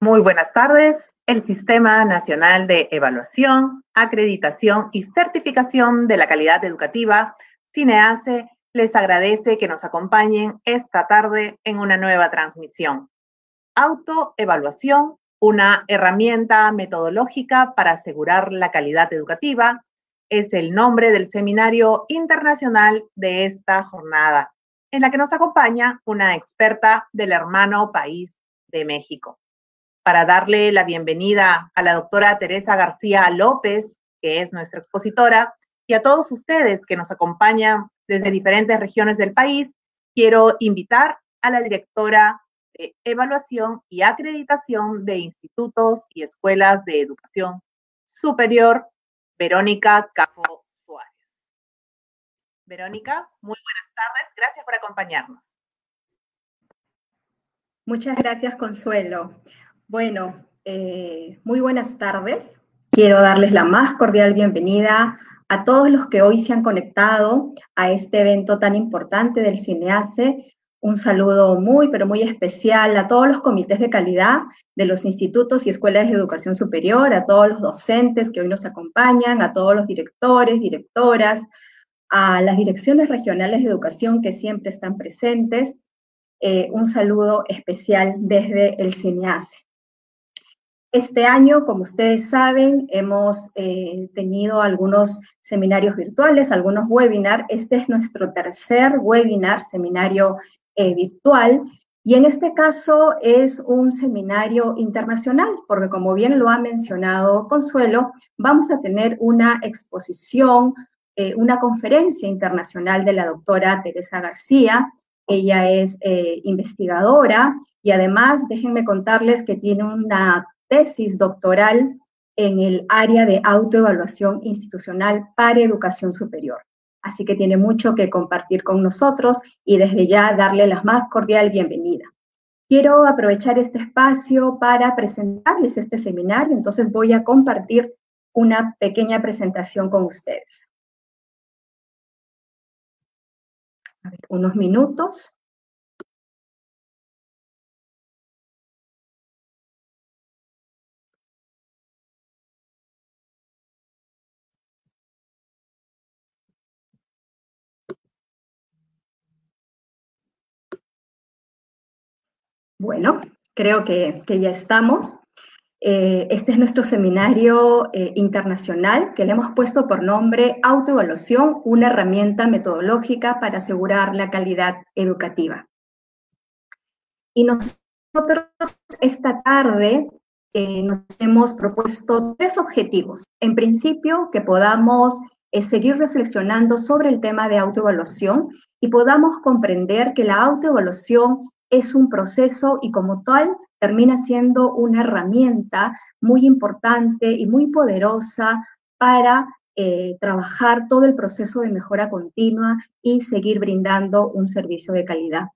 Muy buenas tardes. El Sistema Nacional de Evaluación, Acreditación y Certificación de la Calidad Educativa, CINEACE, les agradece que nos acompañen esta tarde en una nueva transmisión. Autoevaluación, una herramienta metodológica para asegurar la calidad educativa, es el nombre del seminario internacional de esta jornada, en la que nos acompaña una experta del hermano país de México para darle la bienvenida a la doctora Teresa García López, que es nuestra expositora, y a todos ustedes que nos acompañan desde diferentes regiones del país, quiero invitar a la directora de Evaluación y Acreditación de Institutos y Escuelas de Educación Superior, Verónica Cafo Suárez. Verónica, muy buenas tardes. Gracias por acompañarnos. Muchas gracias, Consuelo. Bueno, eh, muy buenas tardes. Quiero darles la más cordial bienvenida a todos los que hoy se han conectado a este evento tan importante del CINEACE. Un saludo muy, pero muy especial a todos los comités de calidad de los institutos y escuelas de educación superior, a todos los docentes que hoy nos acompañan, a todos los directores, directoras, a las direcciones regionales de educación que siempre están presentes. Eh, un saludo especial desde el CINEACE. Este año, como ustedes saben, hemos eh, tenido algunos seminarios virtuales, algunos webinars. Este es nuestro tercer webinar, seminario eh, virtual. Y en este caso es un seminario internacional, porque como bien lo ha mencionado Consuelo, vamos a tener una exposición, eh, una conferencia internacional de la doctora Teresa García. Ella es investigadora y además déjenme contarles que tiene una tesis doctoral en el área de autoevaluación institucional para educación superior. Así que tiene mucho que compartir con nosotros y desde ya darle la más cordial bienvenida. Quiero aprovechar este espacio para presentarles este seminario, entonces voy a compartir una pequeña presentación con ustedes. unos minutos. Bueno, creo que, ya estamos. Eh, este es nuestro seminario eh, internacional que le hemos puesto por nombre Autoevaluación, una herramienta metodológica para asegurar la calidad educativa. Y nosotros esta tarde eh, nos hemos propuesto tres objetivos. En principio, que podamos seguir reflexionando sobre el tema de autoevaluación y podamos comprender que la autoevaluación es un proceso y como tal termina siendo una herramienta muy importante y muy poderosa para eh, trabajar todo el proceso de mejora continua y seguir brindando un servicio de calidad.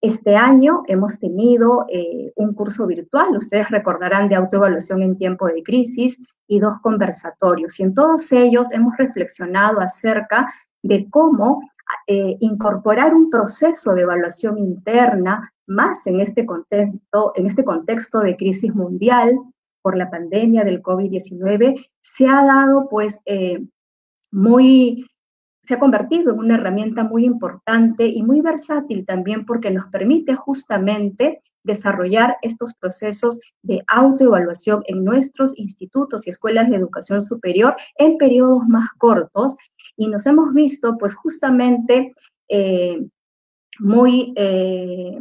Este año hemos tenido eh, un curso virtual, ustedes recordarán, de autoevaluación en tiempo de crisis y dos conversatorios. Y en todos ellos hemos reflexionado acerca de cómo eh, incorporar un proceso de evaluación interna más en este contexto, en este contexto de crisis mundial por la pandemia del COVID-19, se ha dado pues eh, muy, se ha convertido en una herramienta muy importante y muy versátil también porque nos permite justamente desarrollar estos procesos de autoevaluación en nuestros institutos y escuelas de educación superior en periodos más cortos y nos hemos visto pues justamente eh, muy, eh,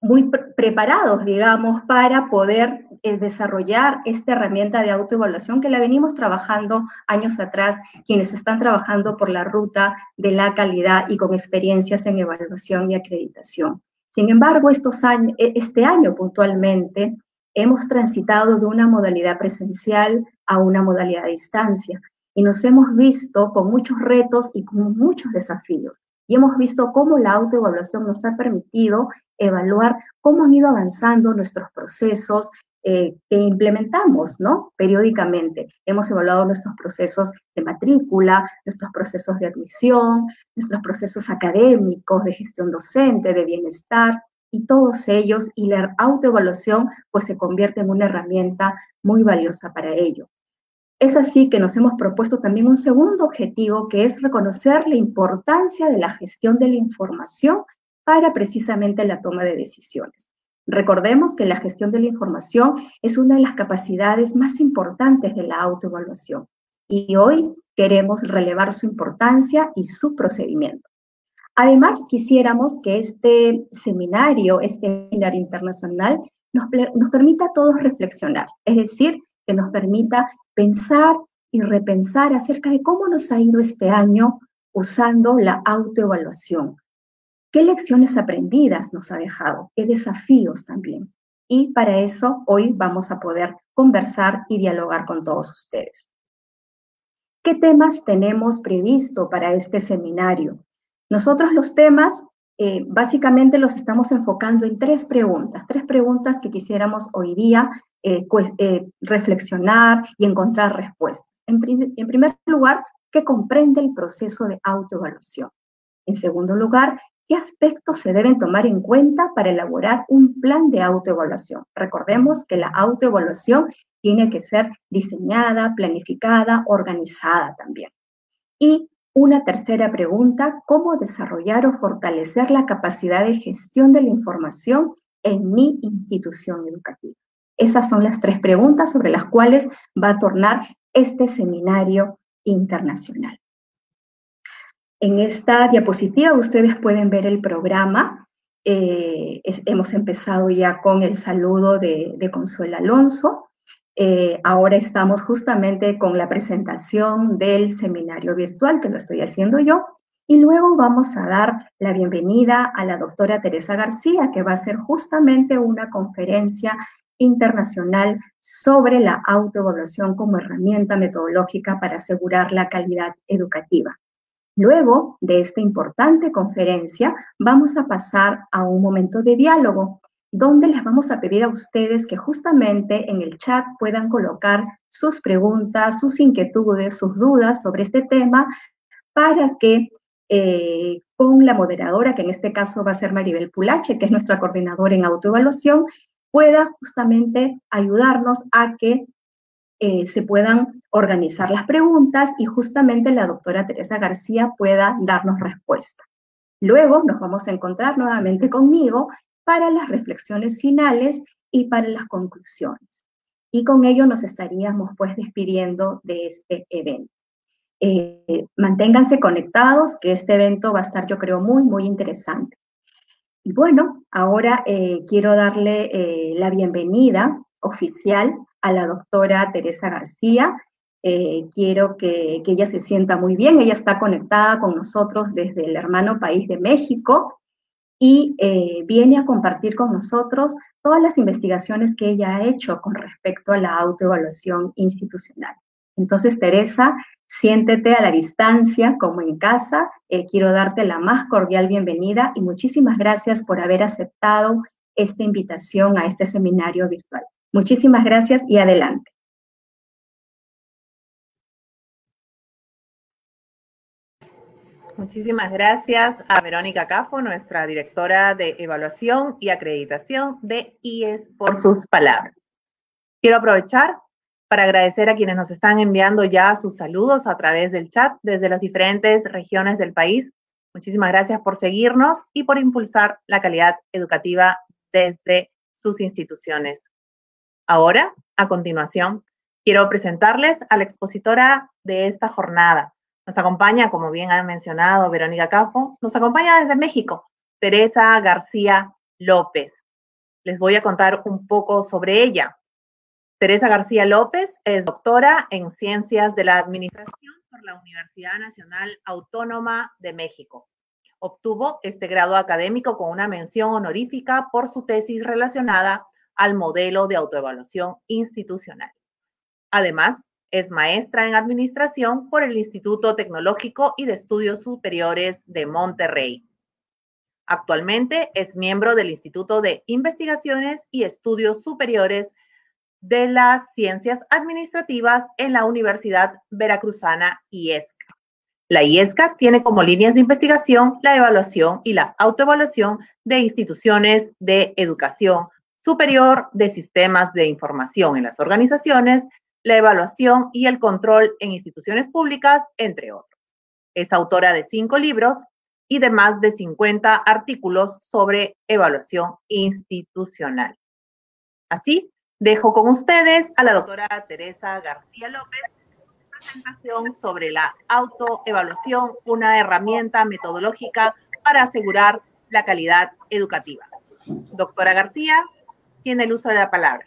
muy preparados, digamos, para poder eh, desarrollar esta herramienta de autoevaluación que la venimos trabajando años atrás, quienes están trabajando por la ruta de la calidad y con experiencias en evaluación y acreditación. Sin embargo, estos años, e, este año puntualmente hemos transitado de una modalidad presencial a una modalidad a distancia y nos hemos visto con muchos retos y con muchos desafíos. Y hemos visto cómo la autoevaluación nos ha permitido evaluar cómo han ido avanzando nuestros procesos eh, que implementamos, ¿no? Periódicamente. Hemos evaluado nuestros procesos de matrícula, nuestros procesos de admisión, nuestros procesos académicos, de gestión docente, de bienestar, y todos ellos y la autoevaluación pues se convierte en una herramienta muy valiosa para ello. Es así que nos hemos propuesto también un segundo objetivo que es reconocer la importancia de la gestión de la información para precisamente la toma de decisiones. Recordemos que la gestión de la información es una de las capacidades más importantes de la autoevaluación y hoy queremos relevar su importancia y su procedimiento. Además, quisiéramos que este seminario, este seminario internacional, nos, nos permita a todos reflexionar, es decir, que nos permita pensar y repensar acerca de cómo nos ha ido este año usando la autoevaluación, ¿Qué lecciones aprendidas nos ha dejado? ¿Qué desafíos también? Y para eso hoy vamos a poder conversar y dialogar con todos ustedes. ¿Qué temas tenemos previsto para este seminario? Nosotros los temas eh, básicamente los estamos enfocando en tres preguntas, tres preguntas que quisiéramos hoy día eh, eh, reflexionar y encontrar respuestas. En, en primer lugar, ¿qué comprende el proceso de autoevaluación? En segundo lugar, ¿Qué aspectos se deben tomar en cuenta para elaborar un plan de autoevaluación? Recordemos que la autoevaluación tiene que ser diseñada, planificada, organizada también. Y una tercera pregunta, ¿cómo desarrollar o fortalecer la capacidad de gestión de la información en mi institución educativa? Esas son las tres preguntas sobre las cuales va a tornar este seminario internacional. En esta diapositiva ustedes pueden ver el programa. Eh, hemos empezado ya con el saludo de, Consuelo Alonso. Eh, ahora estamos justamente con la presentación del seminario virtual que lo estoy haciendo yo. Y luego vamos a dar la bienvenida a la doctora Teresa García, que va a hacer justamente una conferencia internacional sobre la autoevaluación como herramienta metodológica para asegurar la calidad educativa. Luego de esta importante conferencia, vamos a pasar a un momento de diálogo, donde les vamos a pedir a ustedes que justamente en el chat puedan colocar sus preguntas, sus inquietudes, sus dudas sobre este tema, para que eh, con la moderadora, que en este caso va a ser Maribel Pulache, que es nuestra coordinadora en autoevaluación, pueda justamente ayudarnos a que eh, se puedan organizar las preguntas y justamente la doctora Teresa García pueda darnos respuesta. Luego nos vamos a encontrar nuevamente conmigo para las reflexiones finales y para las conclusiones. Y con ello nos estaríamos pues despidiendo de este evento. Eh, manténganse conectados, que este evento va a estar yo creo muy, muy interesante. Y bueno, ahora eh, quiero darle la bienvenida oficial a la doctora Teresa García. Eh, quiero que, ella se sienta muy bien. Ella está conectada con nosotros desde el hermano país de México y eh, viene a compartir con nosotros todas las investigaciones que ella ha hecho con respecto a la autoevaluación institucional. Entonces, Teresa, siéntete a la distancia como en casa. Eh, quiero darte la más cordial bienvenida y muchísimas gracias por haber aceptado esta invitación a este seminario virtual. Muchísimas gracias y adelante. Muchísimas gracias a Verónica Cafo, nuestra directora de evaluación y acreditación de IES, por sus palabras. Quiero aprovechar para agradecer a quienes nos están enviando ya sus saludos a través del chat desde las diferentes regiones del país. Muchísimas gracias por seguirnos y por impulsar la calidad educativa desde sus instituciones. Ahora, a continuación, quiero presentarles a la expositora de esta jornada. Nos acompaña, como bien ha mencionado Verónica Cafo, nos acompaña desde México, Teresa García López. Les voy a contar un poco sobre ella. Teresa García López es doctora en Ciencias de la Administración por la Universidad Nacional Autónoma de México. Obtuvo este grado académico con una mención honorífica por su tesis relacionada al modelo de autoevaluación institucional. Además, es maestra en administración por el Instituto Tecnológico y de Estudios Superiores de Monterrey. Actualmente es miembro del Instituto de Investigaciones y Estudios Superiores de las Ciencias Administrativas en la Universidad Veracruzana IESCA. La IESCA tiene como líneas de investigación la evaluación y la autoevaluación de instituciones de educación superior, de sistemas de información en las organizaciones, la evaluación y el control en instituciones públicas, entre otros. Es autora de cinco libros y de más de 50 artículos sobre evaluación institucional. Así, dejo con ustedes a la doctora Teresa García López presentación sobre la autoevaluación, una herramienta metodológica para asegurar la calidad educativa. Doctora García, tiene el uso de la palabra.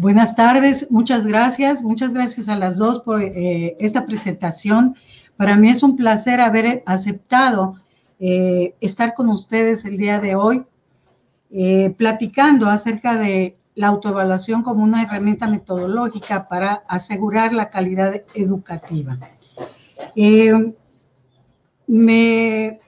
Buenas tardes, muchas gracias, muchas gracias a las dos por eh, esta presentación. Para mí es un placer haber aceptado eh, estar con ustedes el día de hoy, eh, platicando acerca de la autoevaluación como una herramienta metodológica para asegurar la calidad educativa. me,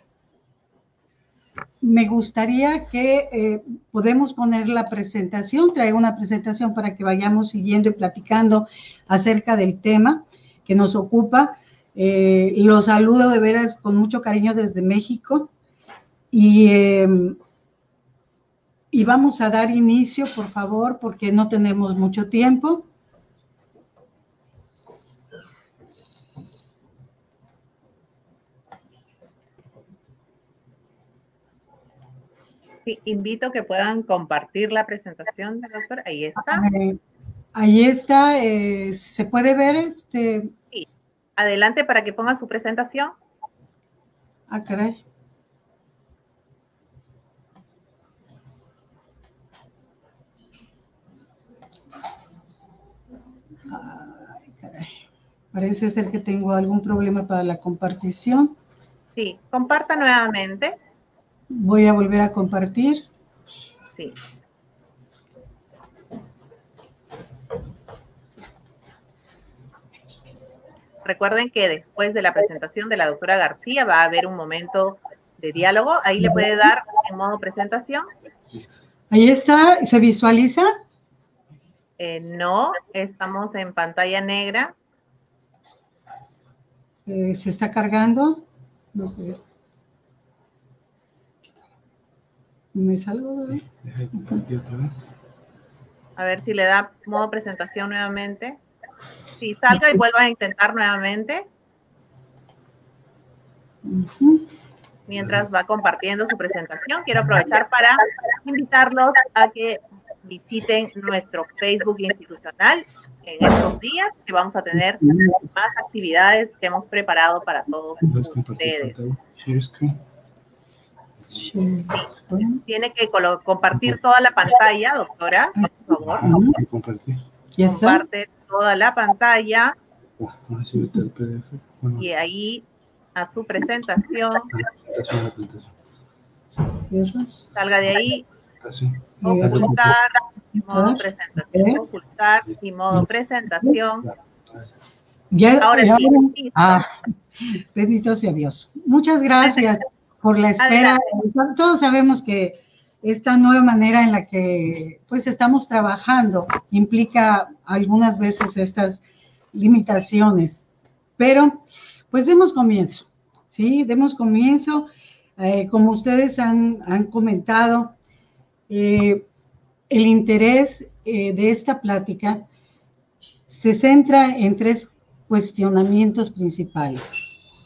me gustaría que eh, podemos poner la presentación, traigo una presentación para que vayamos siguiendo y platicando acerca del tema que nos ocupa. Eh, los saludo de veras con mucho cariño desde México y, em, y vamos a dar inicio, por favor, porque no tenemos mucho tiempo. Sí, invito que puedan compartir la presentación del doctor. Ahí está. ahí está. Eh, ¿Se puede ver? Este? Sí. Adelante para que ponga su presentación. Ah, caray. Ay, caray. Parece ser que tengo algún problema para la compartición. Sí, comparta nuevamente. Voy a volver a compartir. Sí. Recuerden que después de la presentación de la doctora García va a haber un momento de diálogo. Ahí le puede dar en modo presentación. Ahí está. ¿Se visualiza? Eh, no, estamos en pantalla negra. Eh, ¿Se está cargando? No sé. ¿Me salgo de A ver si le da modo presentación nuevamente. Si salga y vuelva a intentar nuevamente. Mientras va compartiendo su presentación, quiero aprovechar para invitarlos a que visiten nuestro Facebook institucional en estos días, que vamos a tener más actividades que hemos preparado para todos ustedes. Tiene que compartir toda la pantalla, doctora, por favor. Comparte toda la pantalla. Y ahí a su presentación. Salga de ahí. Ocultar y modo presentación. Ocultar y modo presentación. Ahora sí. Ah, bendito sea Dios. Muchas gracias por la espera. Todos sabemos que esta nueva manera en la que pues estamos trabajando implica algunas veces estas limitaciones, pero pues demos comienzo, ¿sí? Demos comienzo. Eh, como ustedes han, comentado, eh, el interés eh, de esta plática se centra en tres cuestionamientos principales.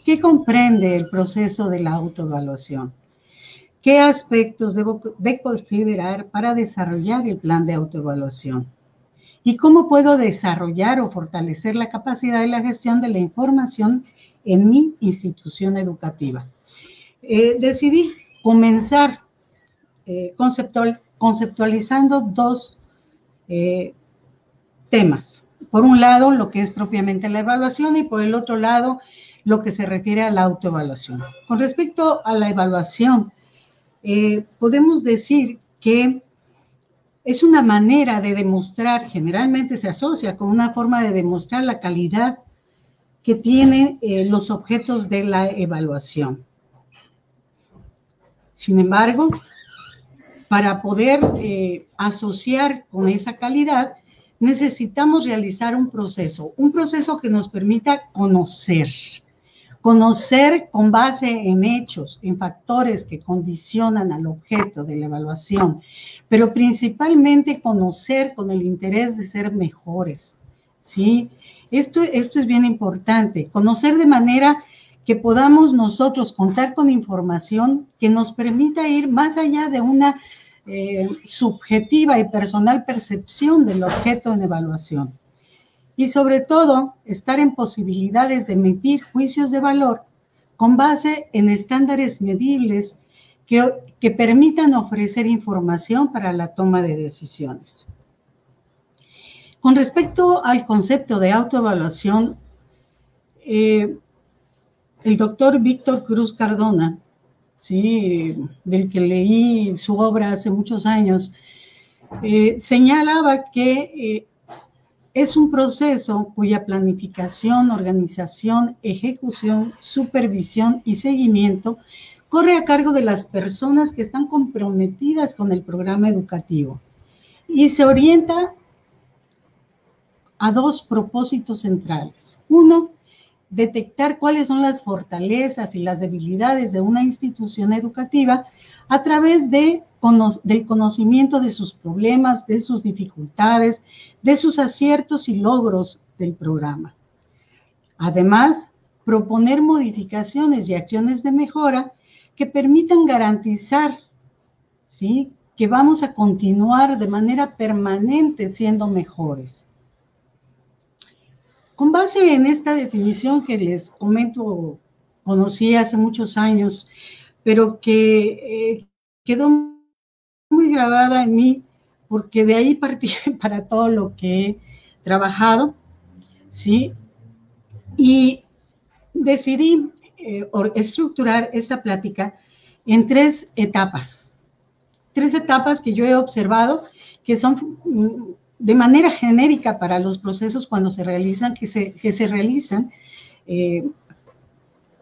¿Qué comprende el proceso de la autoevaluación? ¿Qué aspectos debo de considerar para desarrollar el plan de autoevaluación? ¿Y cómo puedo desarrollar o fortalecer la capacidad de la gestión de la información en mi institución educativa? Eh, decidí comenzar eh, conceptualizando dos eh, temas. Por un lado, lo que es propiamente la evaluación y por el otro lado, lo que se refiere a la autoevaluación. Con respecto a la evaluación, eh, podemos decir que es una manera de demostrar, generalmente se asocia con una forma de demostrar la calidad que tienen eh, los objetos de la evaluación. Sin embargo, para poder eh, asociar con esa calidad, necesitamos realizar un proceso, un proceso que nos permita conocer, conocer con base en hechos, en factores que condicionan al objeto de la evaluación, pero principalmente conocer con el interés de ser mejores, ¿sí? Esto, esto es bien importante, conocer de manera que podamos nosotros contar con información que nos permita ir más allá de una eh, subjetiva y personal percepción del objeto en evaluación. Y sobre todo, estar en posibilidades de emitir juicios de valor con base en estándares medibles que, que permitan ofrecer información para la toma de decisiones. Con respecto al concepto de autoevaluación, eh, el doctor Víctor Cruz Cardona ¿sí? del que leí su obra hace muchos años, eh, señalaba que eh, es un proceso cuya planificación, organización, ejecución, supervisión y seguimiento corre a cargo de las personas que están comprometidas con el programa educativo y se orienta a dos propósitos centrales. Uno, detectar cuáles son las fortalezas y las debilidades de una institución educativa a través de, del conocimiento de sus problemas, de sus dificultades, de sus aciertos y logros del programa. Además, proponer modificaciones y acciones de mejora que permitan garantizar que vamos a continuar de manera permanente siendo mejores. Con base en esta definición que les comento, conocí hace muchos años, pero que eh, quedó muy grabada en mí porque de ahí partí para todo lo que he trabajado, ¿sí? Y decidí eh, estructurar esta plática en tres etapas, tres etapas que yo he observado que son mm, de manera genérica para los procesos cuando se realizan, que se, que se realizan. Eh,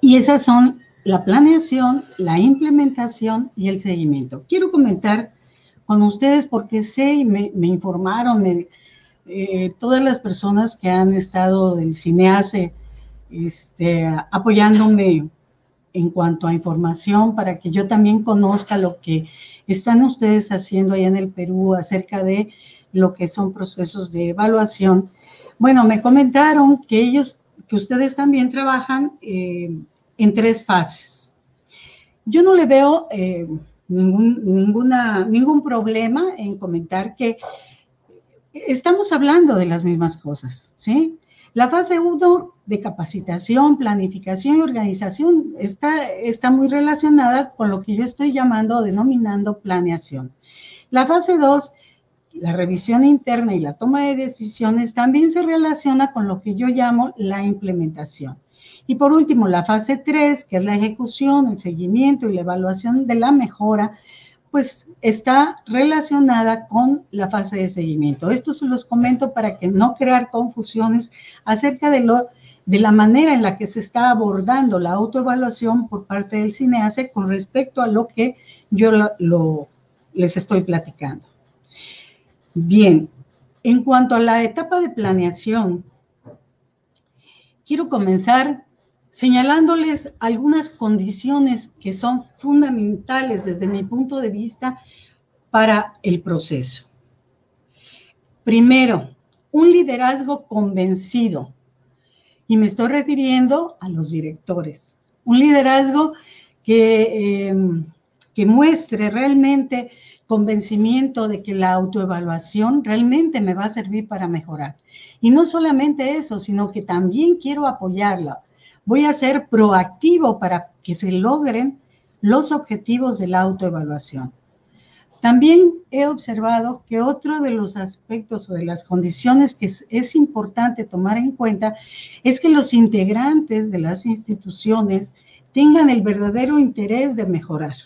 y esas son la planeación, la implementación y el seguimiento. Quiero comentar con ustedes porque sé y me, informaron eh, todas las personas que han estado del CINEACE este, apoyándome en cuanto a información para que yo también conozca lo que están ustedes haciendo allá en el Perú acerca de lo que son procesos de evaluación. Bueno, me comentaron que ellos, que ustedes también trabajan eh, en tres fases. Yo no le veo eh, ningún, ninguna, ningún problema en comentar que estamos hablando de las mismas cosas, ¿sí? La fase 1 de capacitación, planificación y organización está, está muy relacionada con lo que yo estoy llamando o denominando planeación. La fase 2 la revisión interna y la toma de decisiones también se relaciona con lo que yo llamo la implementación. Y por último, la fase 3, que es la ejecución, el seguimiento y la evaluación de la mejora, pues está relacionada con la fase de seguimiento. Esto se los comento para que no crear confusiones acerca de, lo, de la manera en la que se está abordando la autoevaluación por parte del cineaste con respecto a lo que yo les estoy platicando. Bien, en cuanto a la etapa de planeación, quiero comenzar señalándoles algunas condiciones que son fundamentales desde mi punto de vista para el proceso. Primero, un liderazgo convencido. Y me estoy refiriendo a los directores. Un liderazgo que, eh, que muestre realmente convencimiento de que la autoevaluación realmente me va a servir para mejorar. Y no solamente eso, sino que también quiero apoyarla. Voy a ser proactivo para que se logren los objetivos de la autoevaluación. También he observado que otro de los aspectos o de las condiciones que es, es, importante tomar en cuenta es que los integrantes de las instituciones tengan el verdadero interés de mejorar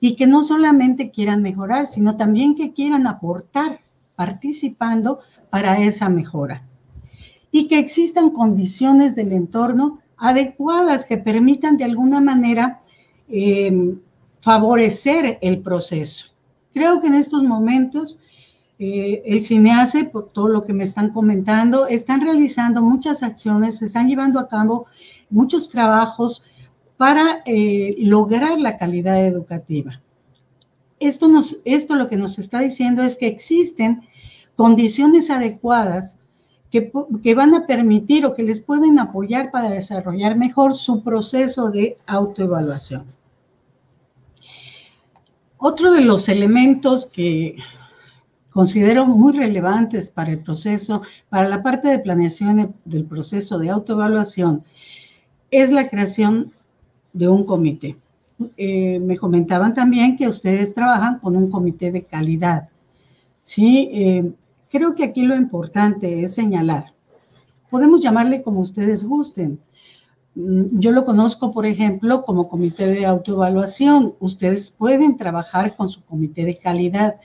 y que no solamente quieran mejorar, sino también que quieran aportar participando para esa mejora. Y que existan condiciones del entorno adecuadas que permitan de alguna manera em, favorecer el proceso. Creo que en estos momentos eh, el CINEACE, por todo lo que me están comentando, están realizando muchas acciones, se están llevando a cabo muchos trabajos para eh, lograr la calidad educativa. Esto, nos, esto lo que nos está diciendo es que existen condiciones adecuadas que, que, van a permitir o que les pueden apoyar para desarrollar mejor su proceso de autoevaluación. Otro de los elementos que considero muy relevantes para el proceso, para la parte de planeación del proceso de autoevaluación, es la creación de un comité. Eh, me comentaban también que ustedes trabajan con un comité de calidad. Sí, eh, creo que aquí lo importante es señalar. Podemos llamarle como ustedes gusten. Mm, yo lo conozco, por ejemplo, como comité de autoevaluación. Ustedes pueden trabajar con su comité de calidad.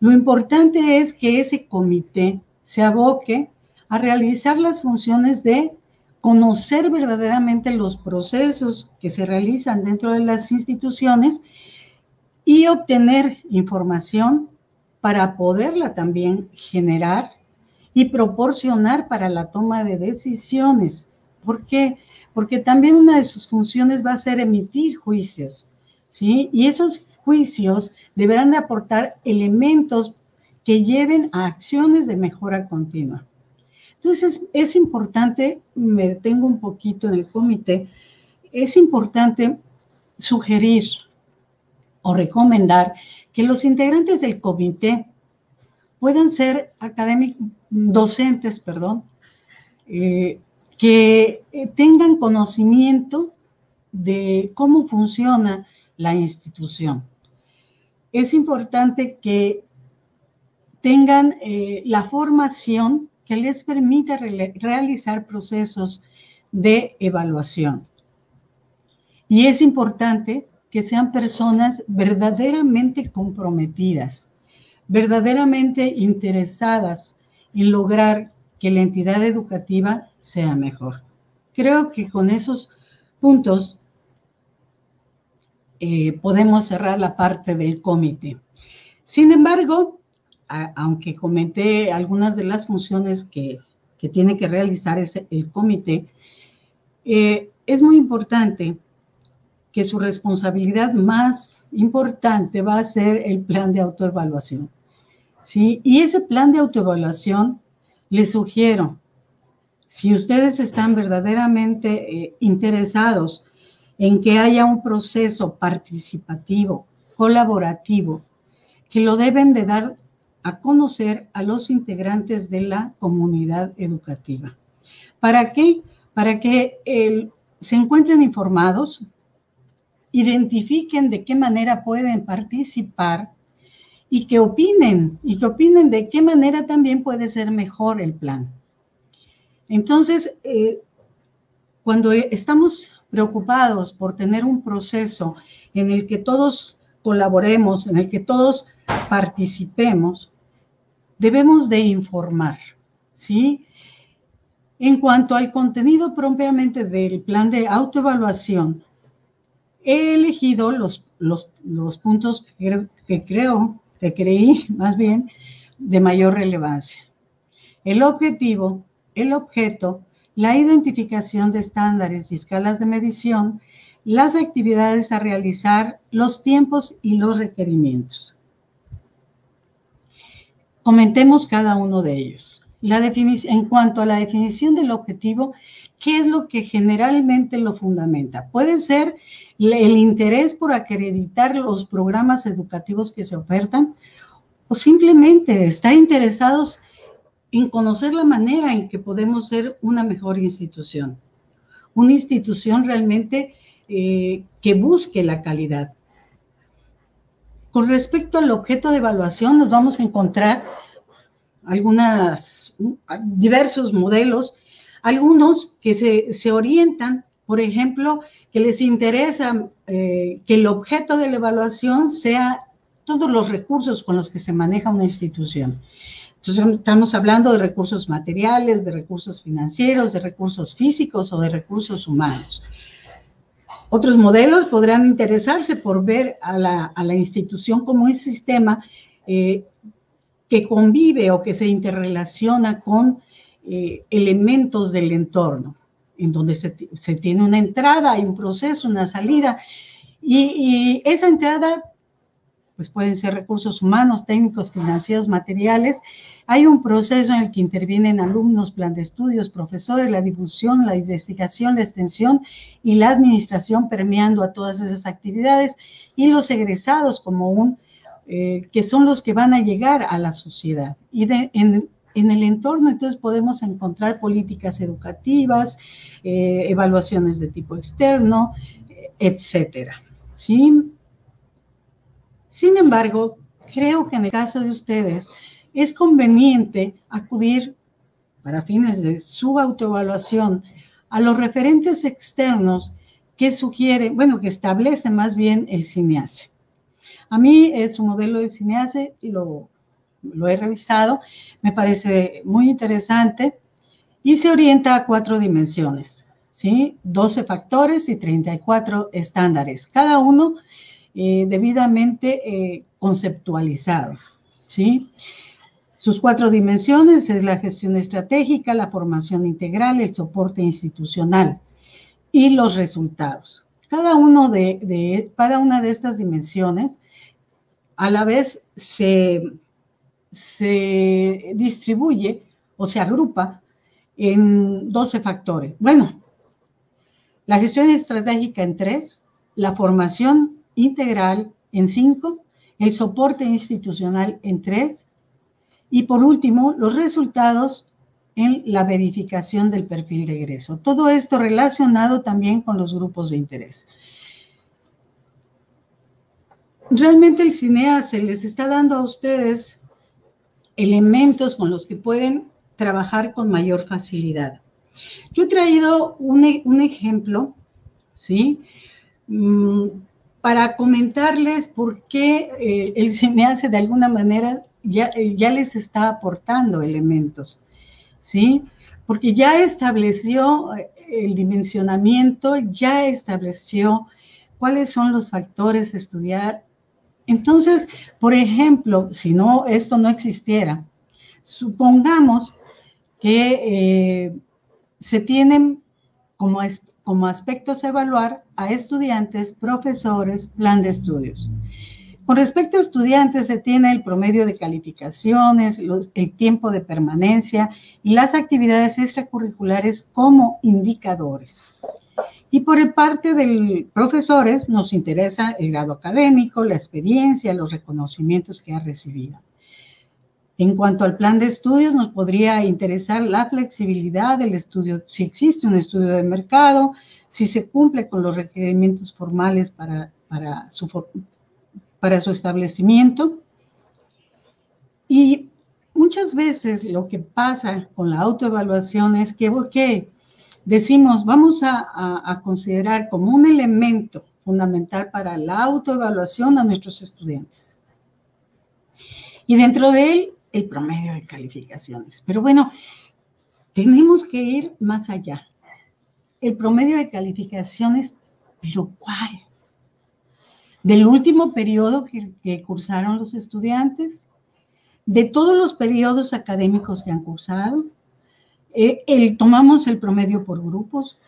Lo importante es que ese comité se aboque a realizar las funciones de conocer verdaderamente los procesos que se realizan dentro de las instituciones y obtener información para poderla también generar y proporcionar para la toma de decisiones. ¿Por qué? Porque también una de sus funciones va a ser emitir juicios, ¿sí? Y esos juicios deberán de aportar elementos que lleven a acciones de mejora continua. Entonces, es importante, me detengo un poquito en el comité, es importante sugerir o recomendar que los integrantes del comité puedan ser académicos, docentes, perdón, eh, que eh, tengan conocimiento de cómo funciona la institución. Es importante que tengan eh, la formación que les permita realizar procesos de evaluación. Y es importante que sean personas verdaderamente comprometidas, verdaderamente interesadas en lograr que la entidad educativa sea mejor. Creo que con esos puntos eh, podemos cerrar la parte del comité. Sin embargo, aunque comenté algunas de las funciones que, tiene que realizar ese, el comité, eh, es muy importante que su responsabilidad más importante va a ser el plan de autoevaluación. ¿sí? Y ese plan de autoevaluación, les sugiero, si ustedes están verdaderamente eh, interesados en que haya un proceso participativo, colaborativo, que lo deben de dar a conocer a los integrantes de la comunidad educativa. ¿Para qué? Para que se encuentren informados, identifiquen de qué manera pueden participar y que opinen, y que opinen de qué manera también puede ser mejor el plan. Entonces, eh, cuando estamos preocupados por tener un proceso en el que todos colaboremos, en el que todos participemos, debemos de informar, ¿sí? En cuanto al contenido propiamente del plan de autoevaluación, he elegido los, los, puntos que, que creo, que creí más bien, de mayor relevancia. El objetivo, el objeto, la identificación de estándares y escalas de medición, las actividades a realizar, los tiempos y los requerimientos. Comentemos cada uno de ellos. En cuanto a la definición del objetivo, ¿qué es lo que generalmente lo fundamenta? Puede ser el interés por acreditar los programas educativos que se ofertan o simplemente estar interesados en conocer la manera en que podemos ser una mejor institución. Una institución realmente eh, que busque la calidad. Con respecto al objeto de evaluación, nos vamos a encontrar algunas, diversos modelos, algunos que se, orientan, por ejemplo, que les interesa eh, que el objeto de la evaluación sea todos los recursos con los que se maneja una institución. Entonces, estamos hablando de recursos materiales, de recursos financieros, de recursos físicos o de recursos humanos. Otros modelos podrán interesarse por ver a la, institución como un sistema eh, que convive o que se interrelaciona con eh, elementos del entorno, en donde se, tiene una entrada, un proceso, una salida, y, esa entrada, pues pueden ser recursos humanos, técnicos, financieros, materiales, hay un proceso en el que intervienen alumnos, plan de estudios, profesores, la difusión, la investigación, la extensión y la administración permeando a todas esas actividades y los egresados como un, eh, que son los que van a llegar a la sociedad. Y en, el entorno entonces podemos encontrar políticas educativas, eh, evaluaciones de tipo externo, etcétera. ¿sí? Sin embargo, creo que en el caso de ustedes es conveniente acudir para fines de su autoevaluación a los referentes externos que sugiere, bueno, que establece más bien el cinease. A mí es un modelo de cinease y lo, lo he revisado, me parece muy interesante y se orienta a cuatro dimensiones, ¿sí? 12 factores y 34 estándares, cada uno eh, debidamente eh, conceptualizado, ¿sí? Sus cuatro dimensiones es la gestión estratégica, la formación integral, el soporte institucional y los resultados. Cada, uno de, una de estas dimensiones a la vez se, se distribuye o se agrupa en 12 factores. Bueno, la gestión estratégica en tres, la formación integral en cinco, el soporte institucional en tres y por último, los resultados en la verificación del perfil de egreso. Todo esto relacionado también con los grupos de interés. Realmente el CINEA se les está dando a ustedes elementos con los que pueden trabajar con mayor facilidad. Yo he traído un, ejemplo, ¿sí? Mm, para comentarles por qué eh, el CINEA de alguna manera eh, ya, les está aportando elementos, ¿sí? Porque ya estableció eh, el dimensionamiento, ya estableció cuáles son los factores a estudiar. Entonces, por ejemplo, si no, esto no existiera, supongamos que eh, se tienen como, como aspectos a evaluar a estudiantes, profesores, plan de estudios. Con respecto a estudiantes, se tiene el promedio de calificaciones, el tiempo de permanencia y las actividades extracurriculares como indicadores. Y por parte de profesores nos interesa el grado académico, la experiencia, los reconocimientos que ha recibido. En cuanto al plan de estudios, nos podría interesar la flexibilidad del estudio, si existe un estudio de mercado, si se cumple con los requerimientos formales para, para su, para su establecimiento. Y muchas veces lo que pasa con la autoevaluación es que, decimos, vamos a, considerar como un elemento fundamental para la autoevaluación a nuestros estudiantes. Y dentro de él, el promedio de calificaciones. Pero bueno, tenemos que ir más allá. El promedio de calificaciones, pero ¿cuál? del último periodo que, cursaron los estudiantes, de todos los periodos académicos que han cursado, eh, el, tomamos el promedio por grupos.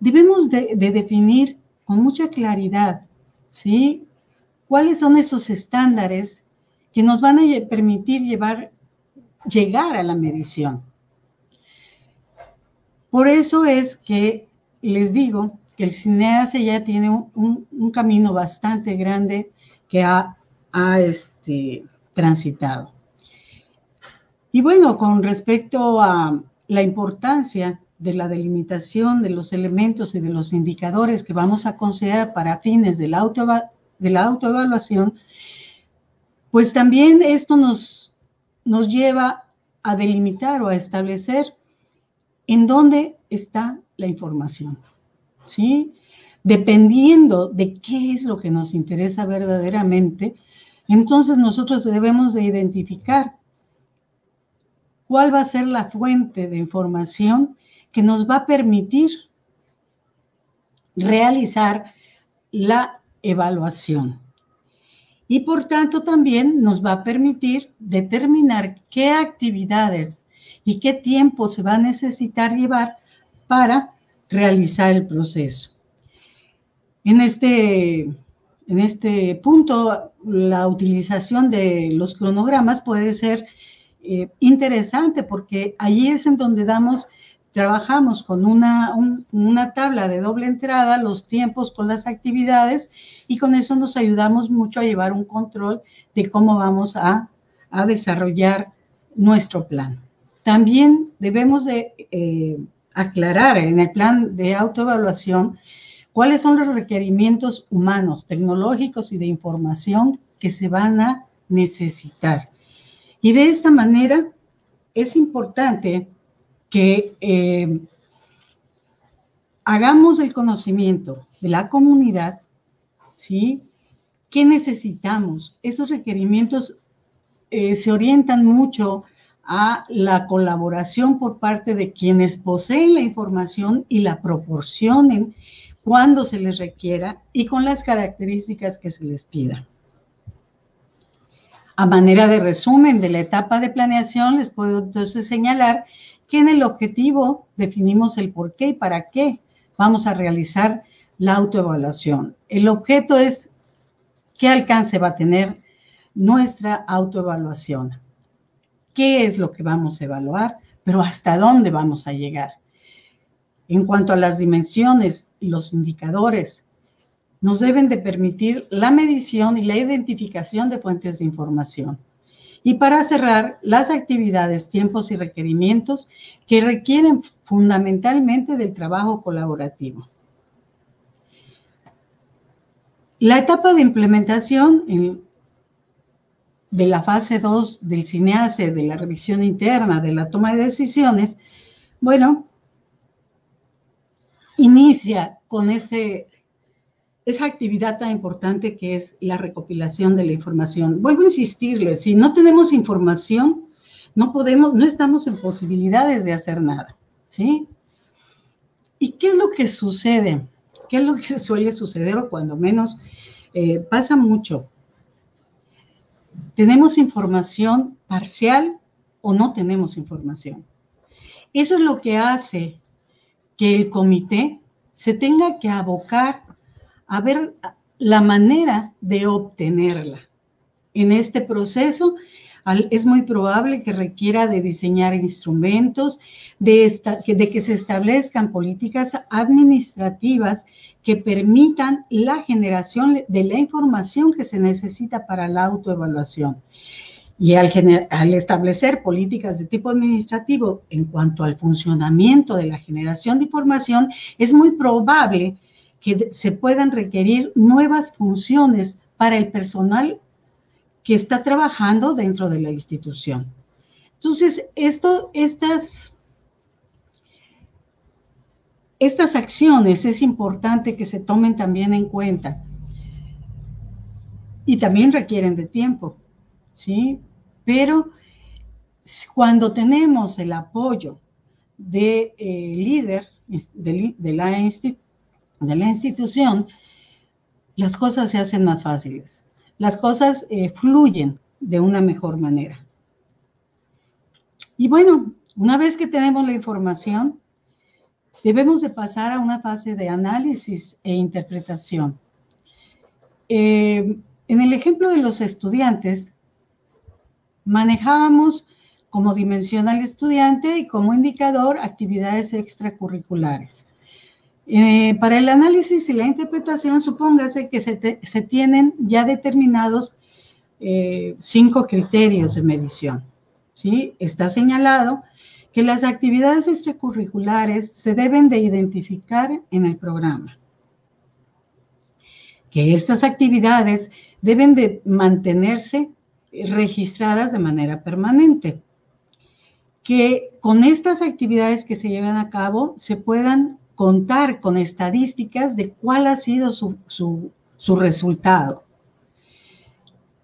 Debemos de, definir con mucha claridad, ¿sí? ¿Cuáles son esos estándares que nos van a permitir llevar, llegar a la medición? Por eso es que les digo que el cineasta ya tiene un, camino bastante grande que ha, este, transitado. Y bueno, con respecto a la importancia de la delimitación de los elementos y de los indicadores que vamos a considerar para fines de la, auto, de la autoevaluación, pues también esto nos, nos lleva a delimitar o a establecer en dónde está la información. ¿sí? Dependiendo de qué es lo que nos interesa verdaderamente, entonces nosotros debemos de identificar cuál va a ser la fuente de información que nos va a permitir realizar la evaluación. Y por tanto también nos va a permitir determinar qué actividades y qué tiempo se va a necesitar llevar para realizar el proceso. En este, en este punto, la utilización de los cronogramas puede ser eh, interesante porque allí es en donde damos, trabajamos con una, una tabla de doble entrada, los tiempos con las actividades y con eso nos ayudamos mucho a llevar un control de cómo vamos a, a desarrollar nuestro plan. También debemos de eh, aclarar en el plan de autoevaluación cuáles son los requerimientos humanos, tecnológicos y de información que se van a necesitar. Y de esta manera es importante que eh, hagamos el conocimiento de la comunidad, ¿sí? ¿Qué necesitamos? Esos requerimientos eh, se orientan mucho a la colaboración por parte de quienes poseen la información y la proporcionen cuando se les requiera y con las características que se les pida. A manera de resumen de la etapa de planeación, les puedo entonces señalar que en el objetivo definimos el por qué y para qué vamos a realizar la autoevaluación. El objeto es qué alcance va a tener nuestra autoevaluación qué es lo que vamos a evaluar, pero hasta dónde vamos a llegar. En cuanto a las dimensiones y los indicadores, nos deben de permitir la medición y la identificación de fuentes de información. Y para cerrar, las actividades, tiempos y requerimientos que requieren fundamentalmente del trabajo colaborativo. La etapa de implementación, en de la fase 2 del cinease, de la revisión interna, de la toma de decisiones, bueno, inicia con ese, esa actividad tan importante que es la recopilación de la información. Vuelvo a insistirle, si no tenemos información, no podemos, no estamos en posibilidades de hacer nada, ¿sí? ¿Y qué es lo que sucede? ¿Qué es lo que suele suceder o cuando menos eh, pasa mucho? ¿Tenemos información parcial o no tenemos información? Eso es lo que hace que el comité se tenga que abocar a ver la manera de obtenerla. En este proceso es muy probable que requiera de diseñar instrumentos, de, que se establezcan políticas administrativas que permitan la generación de la información que se necesita para la autoevaluación. Y al, al, establecer políticas de tipo administrativo en cuanto al funcionamiento de la generación de información, es muy probable que se puedan requerir nuevas funciones para el personal que está trabajando dentro de la institución. Entonces, estas estas acciones es importante que se tomen también en cuenta y también requieren de tiempo, ¿sí? Pero cuando tenemos el apoyo de eh, líder de, la de, la institución, las cosas se hacen más fáciles, las cosas eh, fluyen de una mejor manera. Y bueno, una vez que tenemos la información, debemos de pasar a una fase de análisis e interpretación. Eh, en el ejemplo de los estudiantes, manejábamos como dimensión al estudiante y como indicador actividades extracurriculares. Eh, para el análisis y la interpretación, supóngase que se, tienen ya determinados eh, cinco criterios de medición. ¿sí? Está señalado que las actividades extracurriculares se deben de identificar en el programa, que estas actividades deben de mantenerse registradas de manera permanente, que con estas actividades que se llevan a cabo se puedan contar con estadísticas de cuál ha sido su, su resultado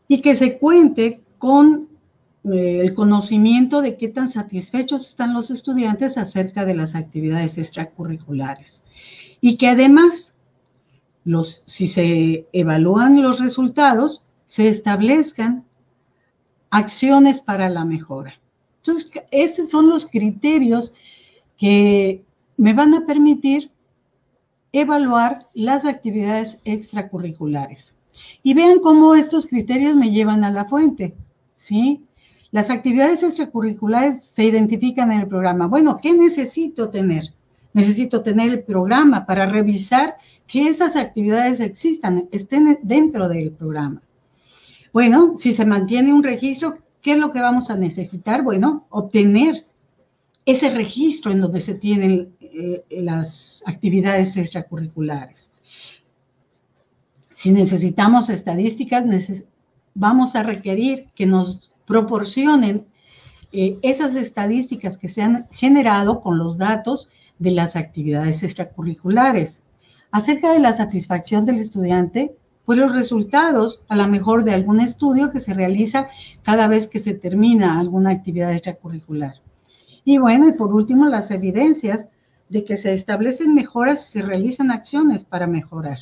y que se cuente con eh, el conocimiento de qué tan satisfechos están los estudiantes acerca de las actividades extracurriculares. Y que además, los, si se evalúan los resultados, se establezcan acciones para la mejora. Entonces, esos son los criterios que me van a permitir evaluar las actividades extracurriculares. Y vean cómo estos criterios me llevan a la fuente, ¿sí? Las actividades extracurriculares se identifican en el programa. Bueno, ¿qué necesito tener? Necesito tener el programa para revisar que esas actividades existan, estén dentro del programa. Bueno, si se mantiene un registro, ¿qué es lo que vamos a necesitar? Bueno, obtener ese registro en donde se tienen eh, las actividades extracurriculares. Si necesitamos estadísticas, vamos a requerir que nos proporcionen eh, esas estadísticas que se han generado con los datos de las actividades extracurriculares. Acerca de la satisfacción del estudiante, pues los resultados, a lo mejor de algún estudio que se realiza cada vez que se termina alguna actividad extracurricular. Y bueno, y por último, las evidencias de que se establecen mejoras y se realizan acciones para mejorar.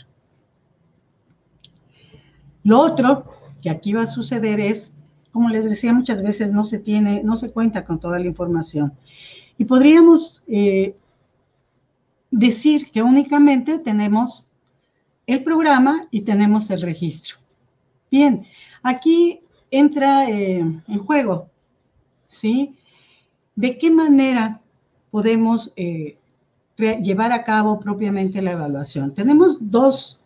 Lo otro que aquí va a suceder es, como les decía muchas veces, no se tiene, no se cuenta con toda la información. Y podríamos eh, decir que únicamente tenemos el programa y tenemos el registro. Bien, aquí entra eh, en juego, ¿sí? ¿De qué manera podemos eh, llevar a cabo propiamente la evaluación? Tenemos dos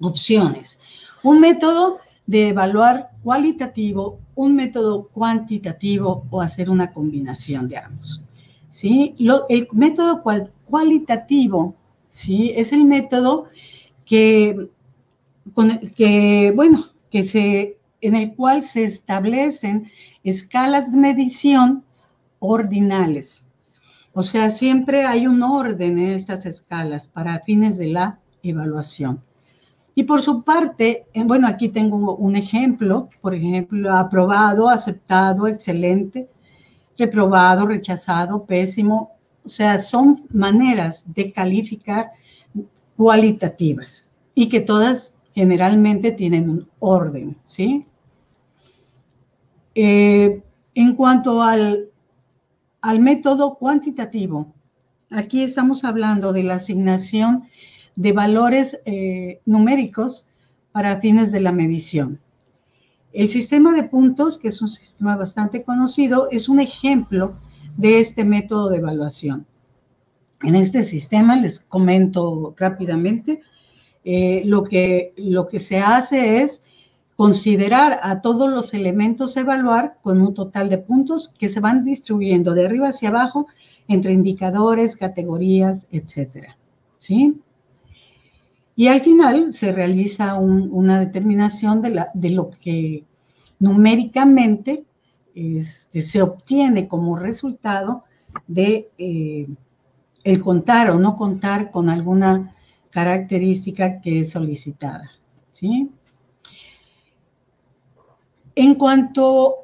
opciones. Un método de evaluar cualitativo, un método cuantitativo o hacer una combinación de ambos. ¿sí? el método cualitativo ¿sí? es el método que, que, bueno, que se, en el cual se establecen escalas de medición ordinales. O sea, siempre hay un orden en estas escalas para fines de la evaluación. Y por su parte, eh, bueno, aquí tengo un ejemplo, por ejemplo, aprobado, aceptado, excelente, reprobado, rechazado, pésimo. O sea, son maneras de calificar cualitativas y que todas generalmente tienen un orden, ¿sí? Eh, en cuanto al al método cuantitativo. Aquí estamos hablando de la asignación de valores eh, numéricos para fines de la medición. El sistema de puntos, que es un sistema bastante conocido, es un ejemplo de este método de evaluación. En este sistema, les comento rápidamente, eh, lo, que, lo que se hace es considerar a todos los elementos evaluar con un total de puntos que se van distribuyendo de arriba hacia abajo entre indicadores, categorías, etcétera. ¿Sí? Y al final se realiza una determinación de, la, de, lo que numéricamente este, se obtiene como resultado de eh, el contar o no contar con alguna característica que es solicitada. ¿Sí? En cuanto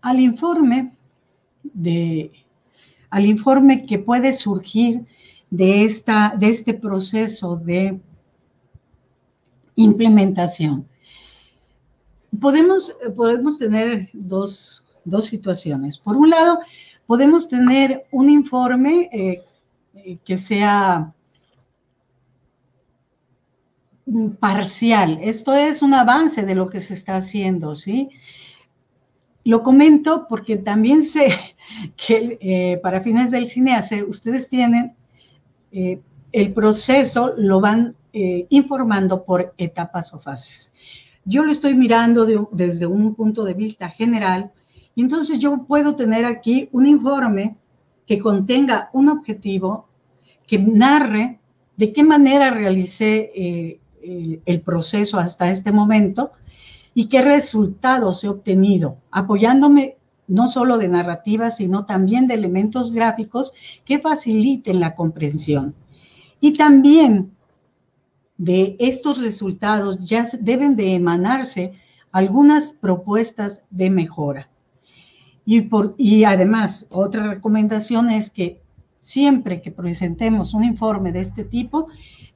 al informe, de, al informe que puede surgir de, esta, de este proceso de implementación, podemos, podemos tener dos, situaciones. Por un lado, podemos tener un informe eh, que sea parcial. Esto es un avance de lo que se está haciendo, ¿sí? Lo comento porque también sé que eh, para fines del cine, ustedes tienen eh, el proceso, lo van eh, informando por etapas o fases. Yo lo estoy mirando desde un punto de vista general y entonces yo puedo tener aquí un informe que contenga un objetivo, que narre de qué manera realicé el, proceso hasta este momento y qué resultados he obtenido, apoyándome no solo de narrativa, sino también de elementos gráficos que faciliten la comprensión. Y también de estos resultados ya deben de emanarse algunas propuestas de mejora. Y, por, y además, otra recomendación es que siempre que presentemos un informe de este tipo,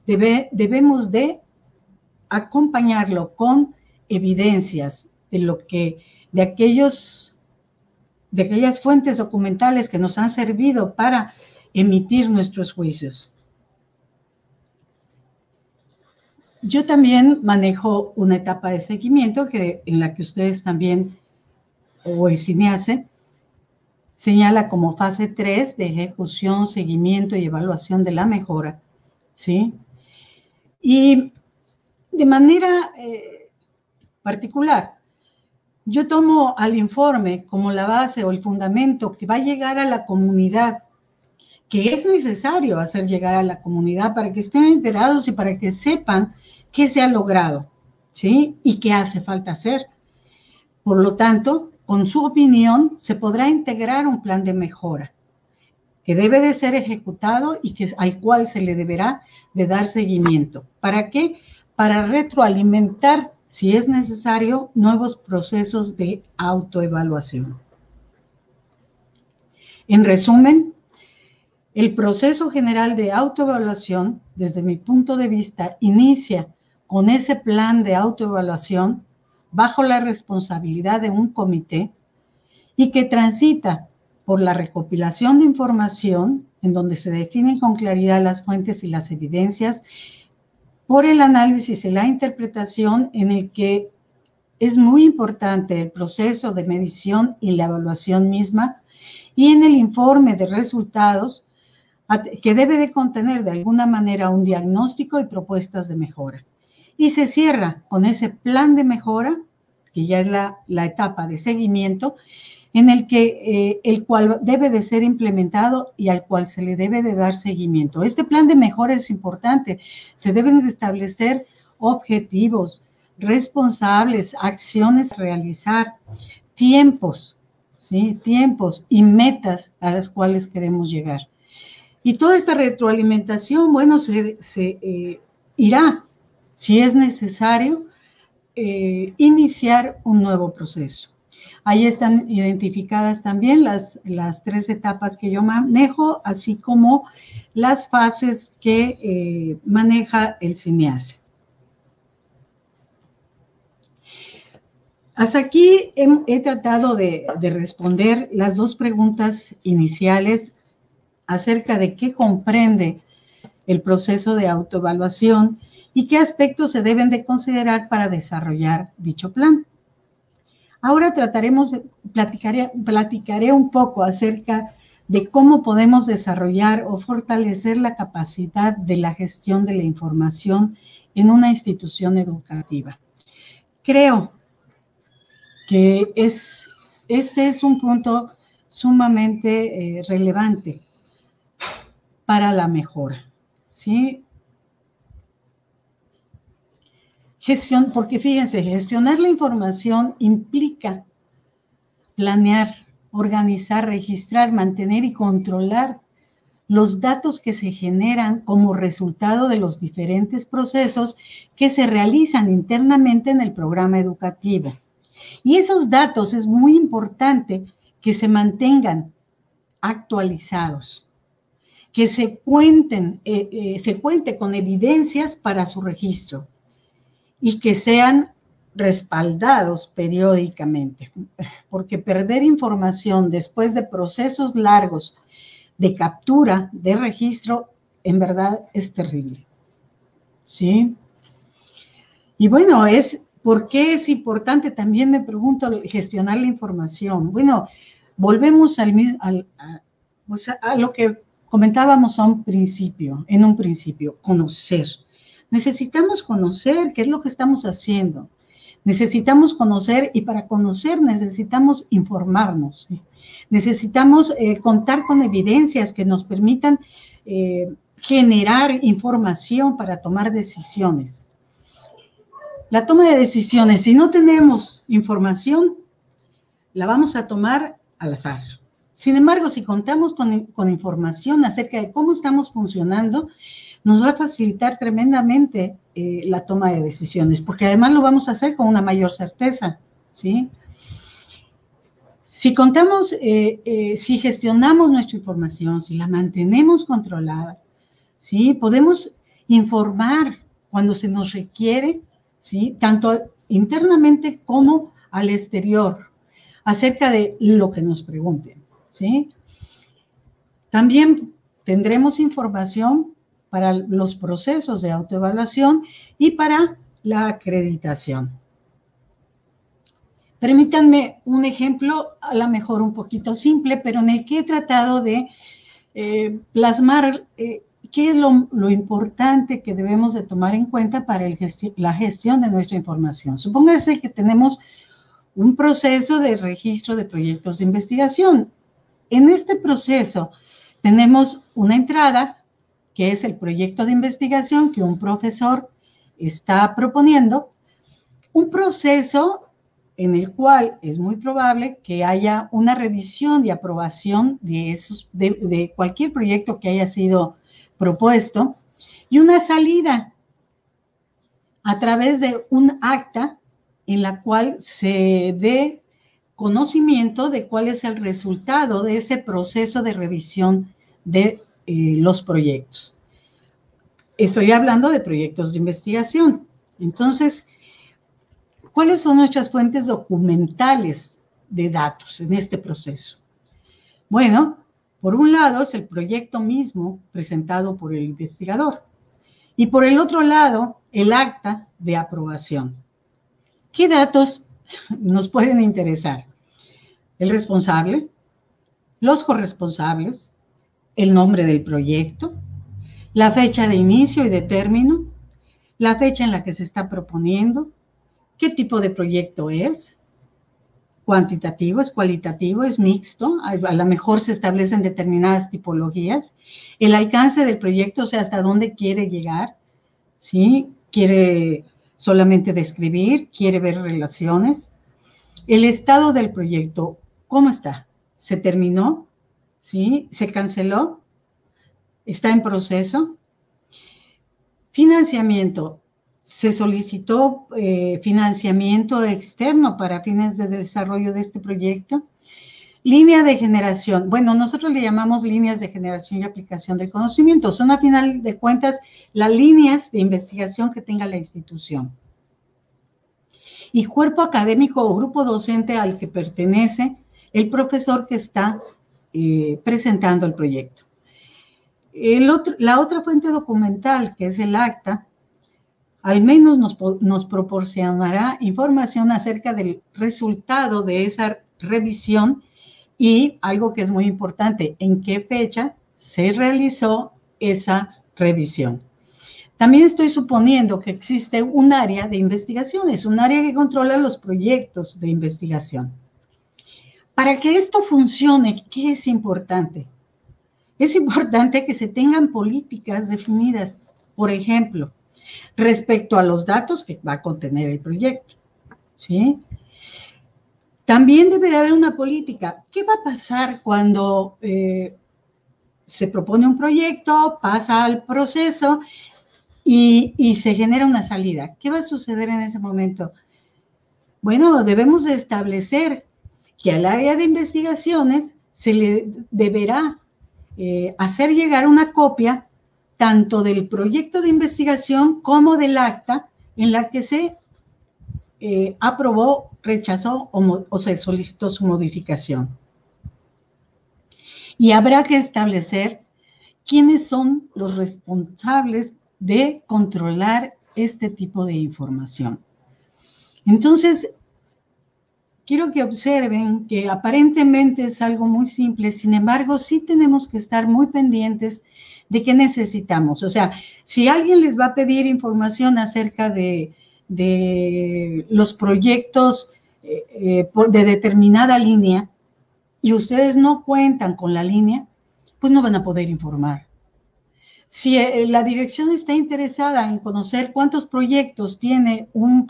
debe, debemos de acompañarlo con evidencias de lo que, de aquellos, de aquellas fuentes documentales que nos han servido para emitir nuestros juicios. Yo también manejo una etapa de seguimiento que, en la que ustedes también, o el cinease, señala como fase 3 de ejecución, seguimiento y evaluación de la mejora, ¿sí? Y de manera eh, particular, yo tomo al informe como la base o el fundamento que va a llegar a la comunidad, que es necesario hacer llegar a la comunidad para que estén enterados y para que sepan qué se ha logrado, ¿sí? Y qué hace falta hacer. Por lo tanto, con su opinión se podrá integrar un plan de mejora que debe de ser ejecutado y que, al cual se le deberá de dar seguimiento. ¿Para qué? Para retroalimentar, si es necesario, nuevos procesos de autoevaluación. En resumen, el proceso general de autoevaluación, desde mi punto de vista, inicia con ese plan de autoevaluación bajo la responsabilidad de un comité y que transita por la recopilación de información en donde se definen con claridad las fuentes y las evidencias, por el análisis y la interpretación en el que es muy importante el proceso de medición y la evaluación misma, y en el informe de resultados que debe de contener de alguna manera un diagnóstico y propuestas de mejora. Y se cierra con ese plan de mejora, que ya es la, etapa de seguimiento, en el que eh, el cual debe de ser implementado y al cual se le debe de dar seguimiento. Este plan de mejora es importante. Se deben de establecer objetivos responsables, acciones a realizar, tiempos, ¿sí? Tiempos y metas a las cuales queremos llegar. Y toda esta retroalimentación, bueno, se, eh, irá si es necesario, eh, iniciar un nuevo proceso. Ahí están identificadas también las, las, tres etapas que yo manejo, así como las fases que eh, maneja el cineasta. Hasta aquí he, tratado de, de, responder las dos preguntas iniciales acerca de qué comprende el proceso de autoevaluación y qué aspectos se deben de considerar para desarrollar dicho plan. Ahora trataremos, platicaré, platicaré un poco acerca de cómo podemos desarrollar o fortalecer la capacidad de la gestión de la información en una institución educativa. Creo que es, este es un punto sumamente eh, relevante para la mejora. ¿sí? Gestión, porque fíjense, gestionar la información implica planear, organizar, registrar, mantener y controlar los datos que se generan como resultado de los diferentes procesos que se realizan internamente en el programa educativo. Y esos datos es muy importante que se mantengan actualizados, que se cuenten, eh, eh, se cuente con evidencias para su registro y que sean respaldados periódicamente, porque perder información después de procesos largos de captura, de registro, en verdad es terrible. ¿Sí? Y bueno, es, ¿por qué es importante? También me pregunto gestionar la información. Bueno, volvemos al, al a, a lo que comentábamos a un principio, en un principio, conocer. Necesitamos conocer qué es lo que estamos haciendo. Necesitamos conocer y para conocer necesitamos informarnos. Necesitamos eh, contar con evidencias que nos permitan eh, generar información para tomar decisiones. La toma de decisiones, si no tenemos información, la vamos a tomar al azar. Sin embargo, si contamos con, con información acerca de cómo estamos funcionando, nos va a facilitar tremendamente eh, la toma de decisiones, porque además lo vamos a hacer con una mayor certeza, ¿sí? Si contamos, eh, eh, si gestionamos nuestra información, si la mantenemos controlada, ¿sí? Podemos informar cuando se nos requiere, ¿sí? Tanto internamente como al exterior, acerca de lo que nos pregunten, ¿sí? También tendremos información para los procesos de autoevaluación y para la acreditación. Permítanme un ejemplo, a lo mejor un poquito simple, pero en el que he tratado de eh, plasmar eh, qué es lo, importante que debemos de tomar en cuenta para la gestión de nuestra información. Supóngase que tenemos un proceso de registro de proyectos de investigación. En este proceso tenemos una entrada, que es el proyecto de investigación que un profesor está proponiendo, un proceso en el cual es muy probable que haya una revisión y aprobación de, esos, de, cualquier proyecto que haya sido propuesto y una salida a través de un acta en la cual se dé conocimiento de cuál es el resultado de ese proceso de revisión de eh, los proyectos. Estoy hablando de proyectos de investigación. Entonces, ¿cuáles son nuestras fuentes documentales de datos en este proceso? Bueno, por un lado es el proyecto mismo presentado por el investigador y por el otro lado el acta de aprobación. ¿Qué datos nos pueden interesar? El responsable, los corresponsables, el nombre del proyecto, la fecha de inicio y de término, la fecha en la que se está proponiendo, qué tipo de proyecto es, cuantitativo, es cualitativo, es mixto, a, lo mejor se establecen determinadas tipologías, el alcance del proyecto, o sea, hasta dónde quiere llegar, ¿sí? Quiere solamente describir, quiere ver relaciones. El estado del proyecto, ¿cómo está? ¿Se terminó? ¿Sí? ¿Se canceló? ¿Está en proceso? Financiamiento, se solicitó eh, financiamiento externo para fines de desarrollo de este proyecto. Línea de generación. Bueno, nosotros le llamamos líneas de generación y aplicación del conocimiento. Son a final de cuentas las líneas de investigación que tenga la institución. Y cuerpo académico o grupo docente al que pertenece el profesor que está eh, presentando el proyecto. la otra fuente documental, que es el acta, al menos nos, proporcionará información acerca del resultado de esa revisión y algo que es muy importante, en qué fecha se realizó esa revisión. También estoy suponiendo que existe un área de investigaciones, un área que controla los proyectos de investigación. Para que esto funcione, ¿qué es importante? Es importante que se tengan políticas definidas. Por ejemplo, respecto a los datos que va a contener el proyecto. ¿sí? También debe haber una política. ¿Qué va a pasar cuando eh, se propone un proyecto, pasa al proceso y, se genera una salida? ¿Qué va a suceder en ese momento? Bueno, debemos de establecer que al área de investigaciones se le deberá eh, hacer llegar una copia tanto del proyecto de investigación como del acta en la que se eh, aprobó, rechazó o, se solicitó su modificación. Y habrá que establecer quiénes son los responsables de controlar este tipo de información. Entonces, quiero que observen que aparentemente es algo muy simple, sin embargo, sí tenemos que estar muy pendientes de qué necesitamos. O sea, si alguien les va a pedir información acerca de, los proyectos eh, eh, de determinada línea y ustedes no cuentan con la línea, pues no van a poder informar. Si eh, la dirección está interesada en conocer cuántos proyectos tiene un,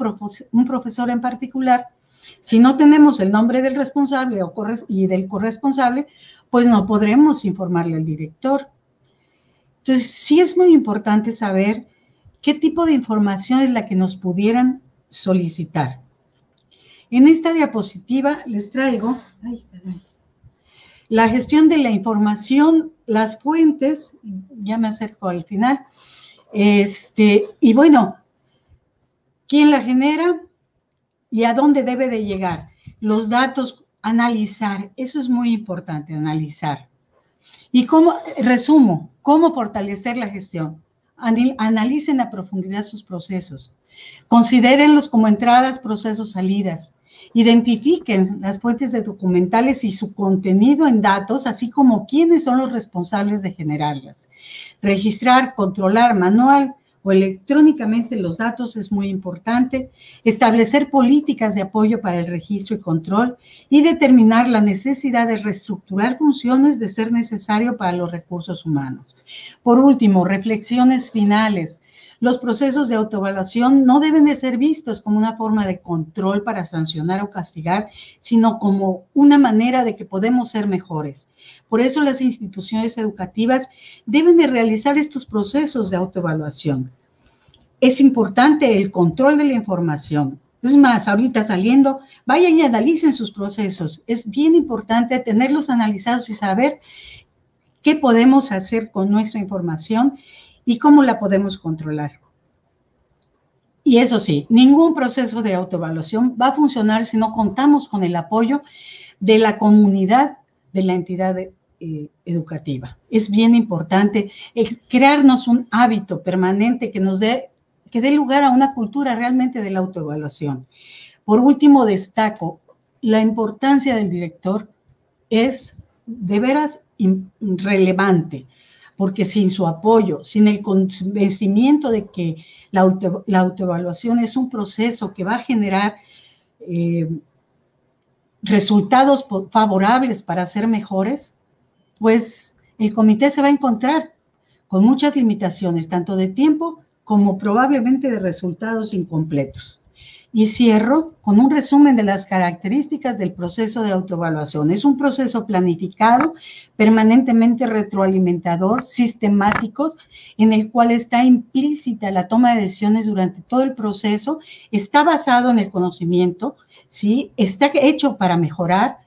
un profesor en particular, si no tenemos el nombre del responsable y del corresponsable, pues no podremos informarle al director. Entonces, sí es muy importante saber qué tipo de información es la que nos pudieran solicitar. En esta diapositiva les traigo la gestión de la información, las fuentes, ya me acerco al final, este, y bueno, ¿quién la genera? Y a dónde debe de llegar. Los datos, analizar, eso es muy importante, analizar. Y cómo, resumo, cómo fortalecer la gestión. Analicen a profundidad sus procesos. Considérenlos como entradas, procesos, salidas. Identifiquen las fuentes de documentales y su contenido en datos, así como quiénes son los responsables de generarlas. Registrar, controlar manual o electrónicamente los datos es muy importante. Establecer políticas de apoyo para el registro y control y determinar la necesidad de reestructurar funciones de ser necesario para los recursos humanos. Por último, reflexiones finales. Los procesos de autoevaluación no deben de ser vistos como una forma de control para sancionar o castigar, sino como una manera de que podemos ser mejores. Por eso las instituciones educativas deben de realizar estos procesos de autoevaluación. Es importante el control de la información. Es más, ahorita saliendo, vayan y analicen sus procesos. Es bien importante tenerlos analizados y saber qué podemos hacer con nuestra información y cómo la podemos controlar. Y eso sí, ningún proceso de autoevaluación va a funcionar si no contamos con el apoyo de la comunidad de la entidad eh, educativa. Es bien importante eh, crearnos un hábito permanente que nos dé, que dé lugar a una cultura realmente de la autoevaluación. Por último, destaco la importancia del director es de veras relevante porque sin su apoyo, sin el convencimiento de que la, autoevaluación es un proceso que va a generar eh, resultados favorables para ser mejores, pues el comité se va a encontrar con muchas limitaciones, tanto de tiempo como probablemente de resultados incompletos. Y cierro con un resumen de las características del proceso de autoevaluación. Es un proceso planificado, permanentemente retroalimentador, sistemático, en el cual está implícita la toma de decisiones durante todo el proceso, está basado en el conocimiento, ¿sí? está hecho para mejorar.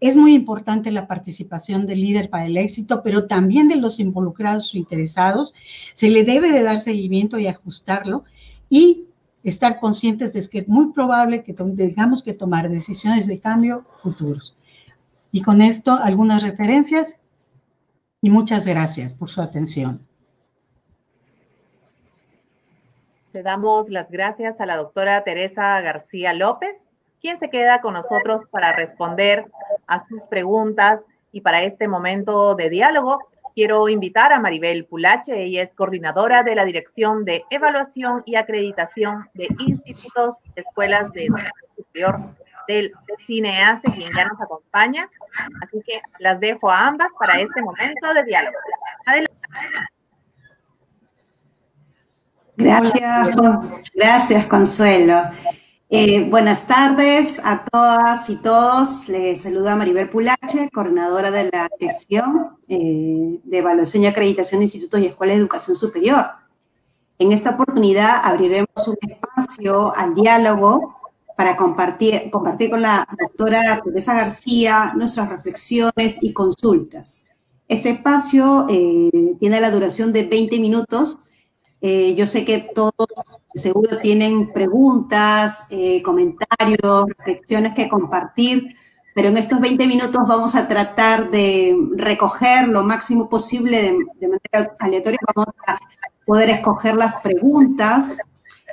Es muy importante la participación del líder para el éxito, pero también de los involucrados o interesados. Se le debe de dar seguimiento y ajustarlo. Y estar conscientes de que es muy probable que tengamos que tomar decisiones de cambio futuros. Y con esto algunas referencias y muchas gracias por su atención. Le damos las gracias a la doctora Teresa García López, quien se queda con nosotros para responder a sus preguntas y para este momento de diálogo quiero invitar a Maribel Pulache, ella es coordinadora de la Dirección de Evaluación y Acreditación de Institutos y Escuelas de Superior del CINEASE, quien ya nos acompaña. Así que las dejo a ambas para este momento de diálogo. Adelante. Gracias, gracias Consuelo. Eh, buenas tardes a todas y todos. Les saluda Maribel Pulache, coordinadora de la Dirección eh, de Evaluación y Acreditación de Institutos y Escuelas de Educación Superior. En esta oportunidad abriremos un espacio al diálogo para compartir, compartir con la doctora Teresa García nuestras reflexiones y consultas. Este espacio eh, tiene la duración de 20 minutos eh, yo sé que todos seguro tienen preguntas, eh, comentarios, reflexiones que compartir, pero en estos 20 minutos vamos a tratar de recoger lo máximo posible de, de manera aleatoria. Vamos a poder escoger las preguntas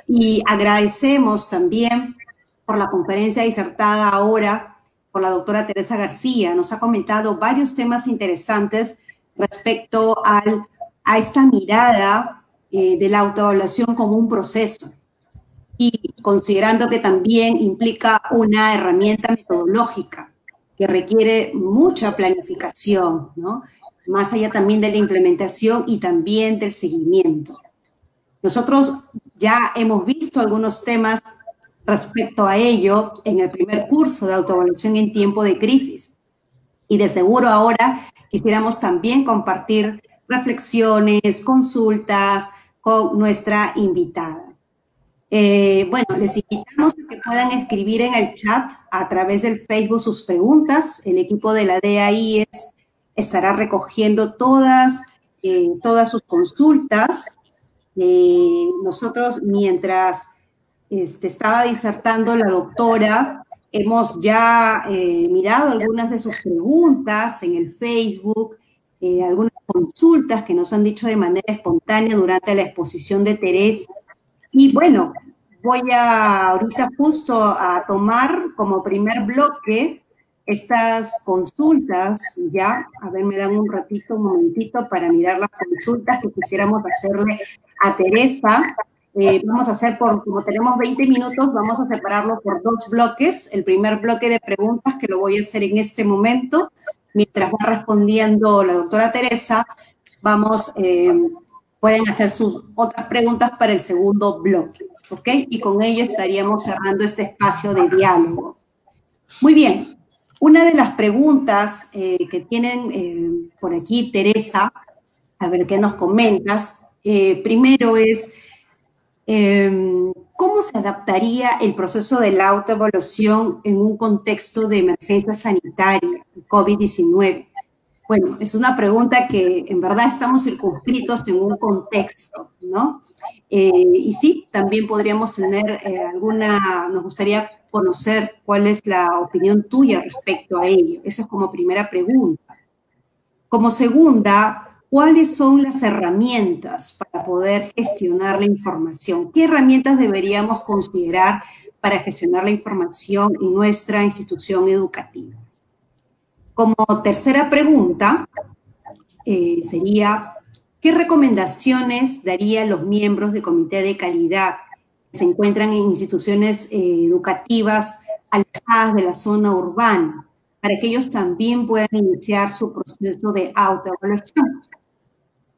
y agradecemos también por la conferencia disertada ahora por la doctora Teresa García. Nos ha comentado varios temas interesantes respecto al, a esta mirada eh, de la autoevaluación como un proceso y considerando que también implica una herramienta metodológica que requiere mucha planificación, ¿no? Más allá también de la implementación y también del seguimiento. Nosotros ya hemos visto algunos temas respecto a ello en el primer curso de autoevaluación en tiempo de crisis. Y de seguro ahora quisiéramos también compartir reflexiones, consultas con nuestra invitada. Eh, bueno, les invitamos a que puedan escribir en el chat a través del Facebook sus preguntas. El equipo de la DAI estará recogiendo todas, eh, todas sus consultas. Eh, nosotros, mientras este, estaba disertando la doctora. Hemos ya mirado algunas de sus preguntas en el Facebook, eh, algunas consultas que nos han dicho de manera espontánea durante la exposición de Teresa. Y bueno, voy a ahorita justo a tomar como primer bloque estas consultas, ya, a ver, me dan un ratito, un momentito para mirar las consultas que quisiéramos hacerle a Teresa. Eh, vamos a hacer por, como tenemos 20 minutos, vamos a separarlo por dos bloques. El primer bloque de preguntas que lo voy a hacer en este momento, mientras va respondiendo la doctora Teresa, vamos, eh, pueden hacer sus otras preguntas para el segundo bloque, ¿ok? Y con ello estaríamos cerrando este espacio de diálogo. Muy bien, una de las preguntas eh, que tienen eh, por aquí, Teresa, a ver qué nos comentas, primero es, ¿cómo se adaptaría el proceso de la autoevaluación en un contexto de emergencia sanitaria, COVID-19? Bueno, es una pregunta que en verdad estamos circunscritos en un contexto, ¿no? y sí, también podríamos tener alguna, nos gustaría conocer cuál es la opinión tuya respecto a ello. Eso es como primera pregunta. Como segunda, ¿cuáles son las herramientas para poder gestionar la información? ¿Qué herramientas deberíamos considerar para gestionar la información en nuestra institución educativa? Como tercera pregunta, eh, sería, ¿qué recomendaciones daría los miembros del comité de calidad se encuentran en instituciones eh, educativas alejadas de la zona urbana, para que ellos también puedan iniciar su proceso de autoevaluación.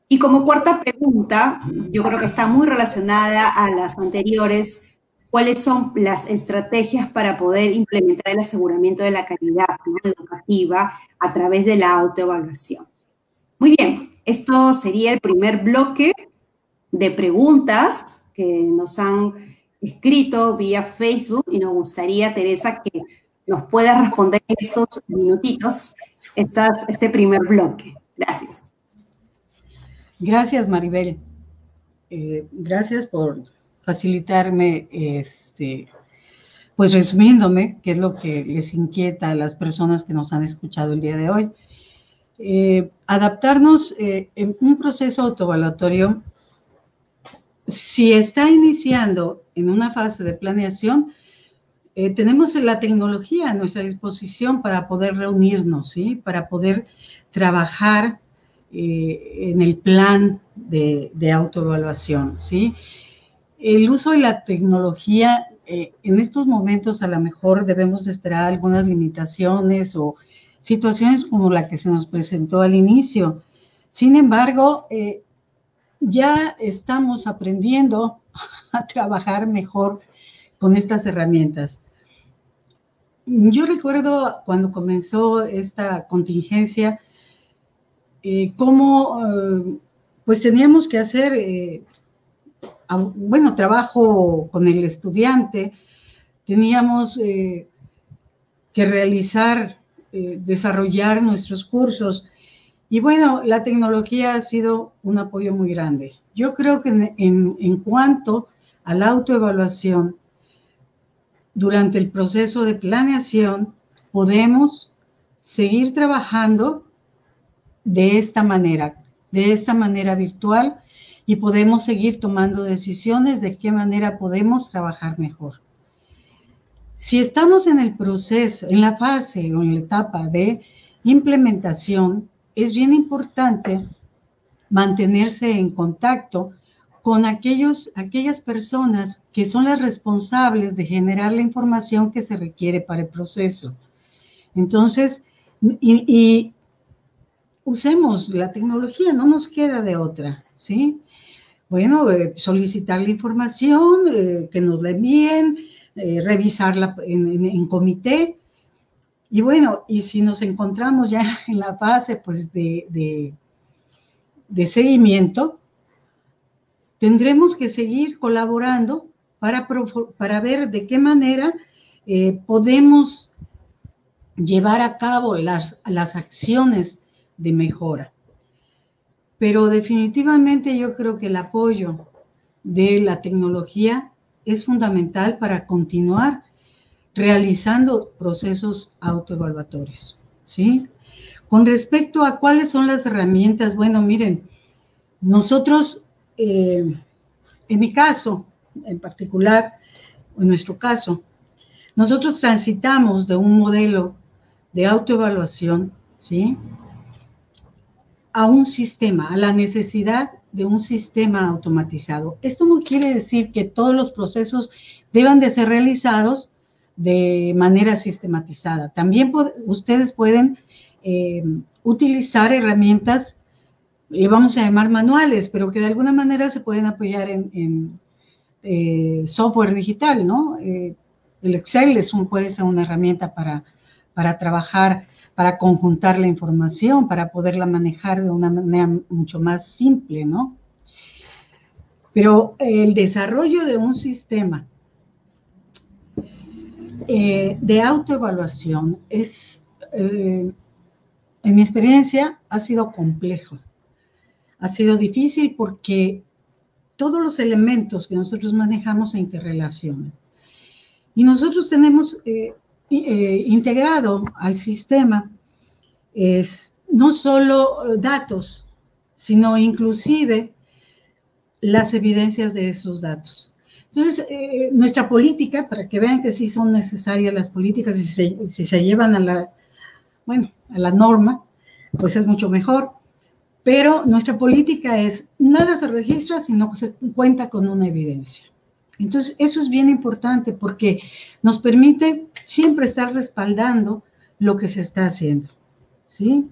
Y como cuarta pregunta, yo creo que está muy relacionada a las anteriores, ¿cuáles son las estrategias para poder implementar el aseguramiento de la calidad educativa a través de la autoevaluación? Muy bien, esto sería el primer bloque de preguntas que nos han escrito vía Facebook y nos gustaría, Teresa, que nos pueda responder en estos minutitos este primer bloque. Gracias. Gracias, Maribel. Eh, gracias por facilitarme, este, pues resumiéndome, qué es lo que les inquieta a las personas que nos han escuchado el día de hoy. Eh, adaptarnos eh, en un proceso autoevaluatorio si está iniciando en una fase de planeación, eh, tenemos la tecnología a nuestra disposición para poder reunirnos, ¿sí? Para poder trabajar eh, en el plan de, autoevaluación, ¿sí? El uso de la tecnología, eh, en estos momentos a lo mejor debemos esperar algunas limitaciones o situaciones como la que se nos presentó al inicio. Sin embargo, ya estamos aprendiendo a trabajar mejor con estas herramientas. Yo recuerdo cuando comenzó esta contingencia, eh, cómo eh, pues teníamos que hacer, eh, bueno, trabajo con el estudiante, teníamos que realizar, desarrollar nuestros cursos y bueno, la tecnología ha sido un apoyo muy grande. Yo creo que en, cuanto a la autoevaluación, durante el proceso de planeación, podemos seguir trabajando de esta manera, de esta manera virtual, y podemos seguir tomando decisiones de qué manera podemos trabajar mejor. Si estamos en el proceso, en la fase o en la etapa de implementación, es bien importante mantenerse en contacto con aquellos, aquellas personas que son las responsables de generar la información que se requiere para el proceso. Entonces, y, usemos la tecnología, no nos queda de otra, ¿sí? Bueno, eh, solicitar la información, eh, que nos la envíen, eh, revisarla en comité, y bueno, y si nos encontramos ya en la fase pues de, de, seguimiento, tendremos que seguir colaborando para, para ver de qué manera eh, podemos llevar a cabo las, las acciones de mejora. Pero definitivamente yo creo que el apoyo de la tecnología es fundamental para continuar realizando procesos autoevaluatorios, ¿sí? Con respecto a cuáles son las herramientas, bueno, miren, nosotros, eh, en mi caso en particular, en nuestro caso, nosotros transitamos de un modelo de autoevaluación, ¿sí? A un sistema, a la necesidad de un sistema automatizado. Esto no quiere decir que todos los procesos deban de ser realizados de manera sistematizada. También ustedes pueden eh, utilizar herramientas, le vamos a llamar manuales, pero que de alguna manera se pueden apoyar en, eh, software digital, ¿no? Eh, el Excel es un, puede ser una herramienta para, para trabajar, para conjuntar la información, para poderla manejar de una manera mucho más simple, ¿no? Pero el desarrollo de un sistema eh, de autoevaluación es, eh, en mi experiencia, ha sido complejo. Ha sido difícil porque todos los elementos que nosotros manejamos se interrelacionan. Y nosotros tenemos eh, integrado al sistema es, no solo datos, sino inclusive las evidencias de esos datos. Entonces, eh, nuestra política, para que vean que sí son necesarias las políticas y si se, llevan a la, bueno, a la norma, pues es mucho mejor. Pero nuestra política es, nada se registra si no se cuenta con una evidencia. Entonces, eso es bien importante porque nos permite siempre estar respaldando lo que se está haciendo. ¿Sí?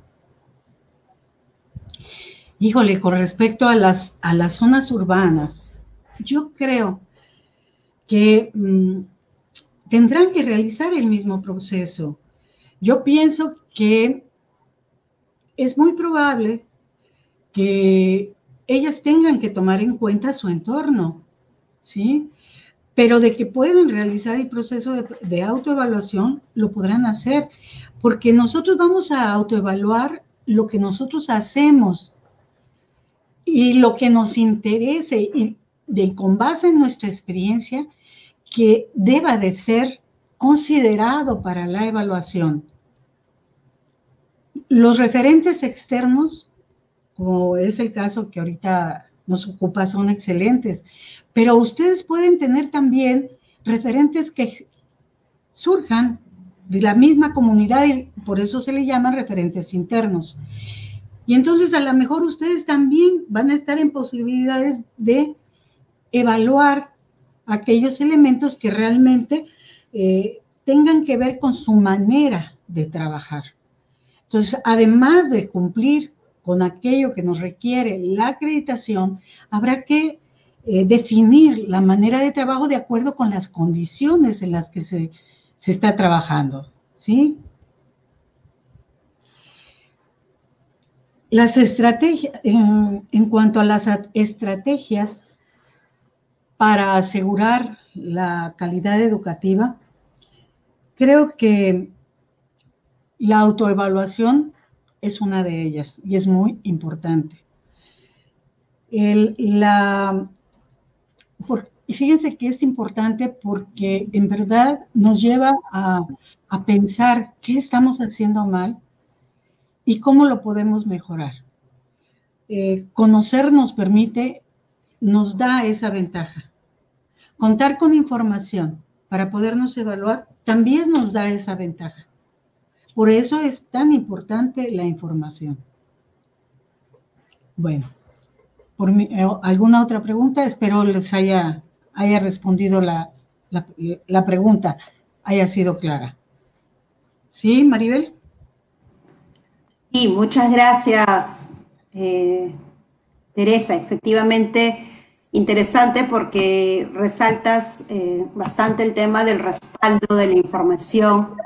Híjole, con respecto a las, a las zonas urbanas, yo creo que mm, tendrán que realizar el mismo proceso. Yo pienso que es muy probable que ellas tengan que tomar en cuenta su entorno, ¿sí? Pero de que pueden realizar el proceso de, autoevaluación, lo podrán hacer, porque nosotros vamos a autoevaluar lo que nosotros hacemos y lo que nos interese, y con base en nuestra experiencia, que deba de ser considerado para la evaluación. Los referentes externos, como es el caso que ahorita nos ocupa, son excelentes, pero ustedes pueden tener también referentes que surjan de la misma comunidad y por eso se le llaman referentes internos. Y entonces a lo mejor ustedes también van a estar en posibilidades de evaluar aquellos elementos que realmente eh, tengan que ver con su manera de trabajar. Entonces, además de cumplir con aquello que nos requiere la acreditación, habrá que eh, definir la manera de trabajo de acuerdo con las condiciones en las que se, se está trabajando. ¿Sí? Las estrategias, en cuanto a las estrategias, para asegurar la calidad educativa, creo que la autoevaluación es una de ellas y es muy importante. la, y fíjense que es importante porque en verdad nos lleva a, pensar qué estamos haciendo mal y cómo lo podemos mejorar. Eh, conocer nos permite nos da esa ventaja. Contar con información para podernos evaluar también nos da esa ventaja. Por eso es tan importante la información. Bueno, por eh, ¿alguna otra pregunta? Espero les haya, haya respondido la, pregunta, haya sido clara. ¿Sí, Maribel? Sí, muchas gracias, eh, Teresa. Efectivamente, interesante porque resaltas eh, bastante el tema del respaldo de la información,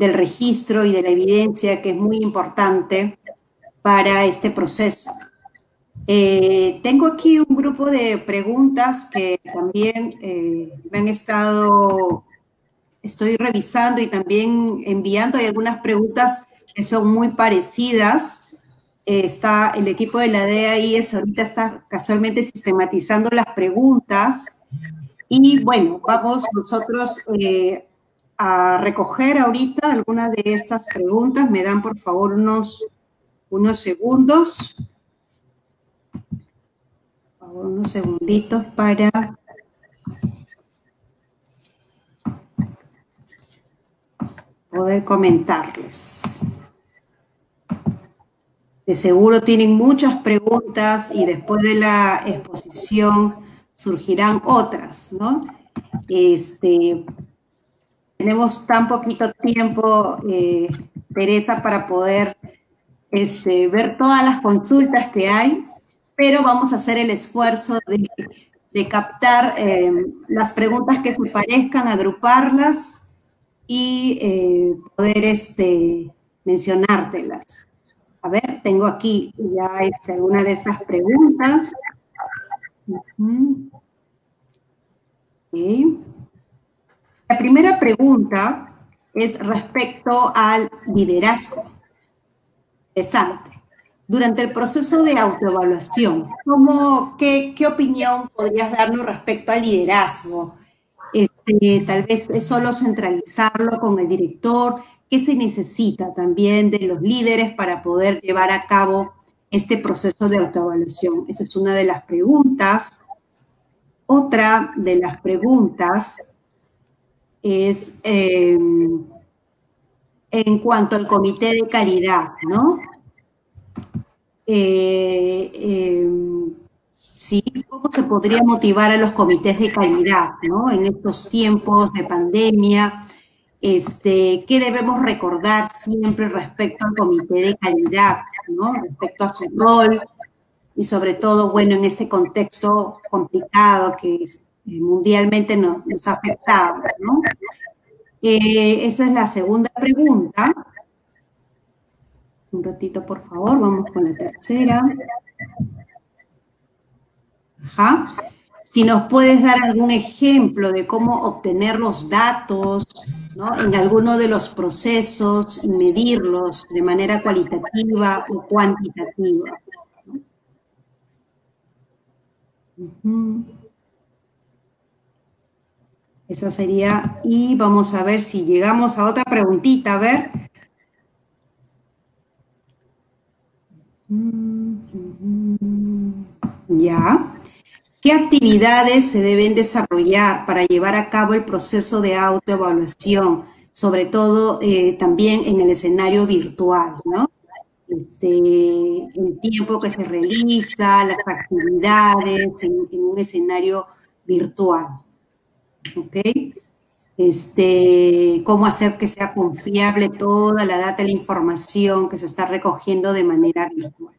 del registro y de la evidencia, que es muy importante para este proceso. Eh, tengo aquí un grupo de preguntas que también eh, me han estado, estoy revisando y también enviando. Hay algunas preguntas que son muy parecidas está el equipo de la DAIS, ahorita está casualmente sistematizando las preguntas Y bueno, vamos nosotros eh, a recoger ahorita algunas de estas preguntas. Me dan por favor unos, unos segundos. Por favor, unos segunditos para poder comentarles. De seguro tienen muchas preguntas y después de la exposición surgirán otras, ¿no? Este, tenemos tan poquito tiempo, eh, Teresa, para poder este, ver todas las consultas que hay, pero vamos a hacer el esfuerzo de, captar eh, las preguntas que se parezcan, agruparlas y eh, poder este, mencionártelas. A ver, tengo aquí ya este, alguna de esas preguntas. La primera pregunta es respecto al liderazgo. Interesante. Durante el proceso de autoevaluación, ¿cómo, qué, qué opinión podrías darnos respecto al liderazgo? Este, tal vez es solo centralizarlo con el director, qué se necesita también de los líderes para poder llevar a cabo este proceso de autoevaluación. Esa es una de las preguntas. Otra de las preguntas es em, en cuanto al comité de calidad, ¿no? Eh, em, Sí, ¿cómo se podría motivar a los comités de calidad ¿no? en estos tiempos de pandemia? Este, ¿Qué debemos recordar siempre respecto al comité de calidad, ¿no? respecto a su rol y sobre todo, bueno, en este contexto complicado que eh, mundialmente nos, nos ha afectado? ¿no? Eh, esa es la segunda pregunta. Un ratito, por favor, vamos con la tercera. Si nos puedes dar algún ejemplo de cómo obtener los datos en alguno de los procesos y medirlos de manera cualitativa o cuantitativa. Esa sería, y vamos a ver si llegamos a otra preguntita, a ver. Ya. ¿Qué actividades se deben desarrollar para llevar a cabo el proceso de autoevaluación, sobre todo eh, también en el escenario virtual, ¿no? Este, el tiempo que se realiza, las actividades en, un escenario virtual, ¿ok? Este, cómo hacer que sea confiable toda la data, la información que se está recogiendo de manera virtual.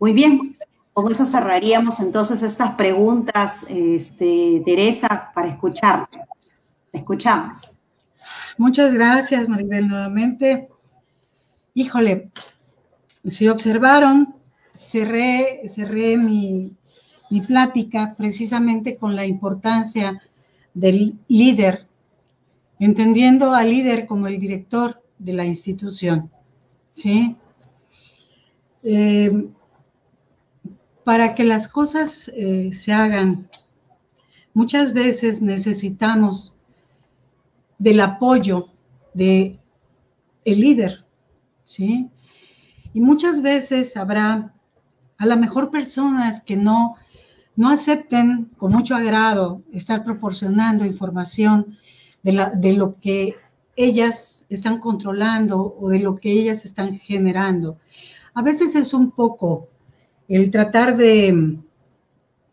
Muy bien, con eso cerraríamos entonces estas preguntas, este, Teresa, para escucharte. Te escuchamos. Muchas gracias, Maribel, nuevamente. Híjole, si observaron, cerré, cerré mi, mi plática precisamente con la importancia del líder, entendiendo al líder como el director de la institución. ¿sí? Eh, para que las cosas eh, se hagan, muchas veces necesitamos del apoyo de el líder, ¿sí? Y muchas veces habrá a lo mejor personas que no, no acepten con mucho agrado estar proporcionando información de, lo que ellas están controlando o de lo que ellas están generando. A veces es un poco el tratar de,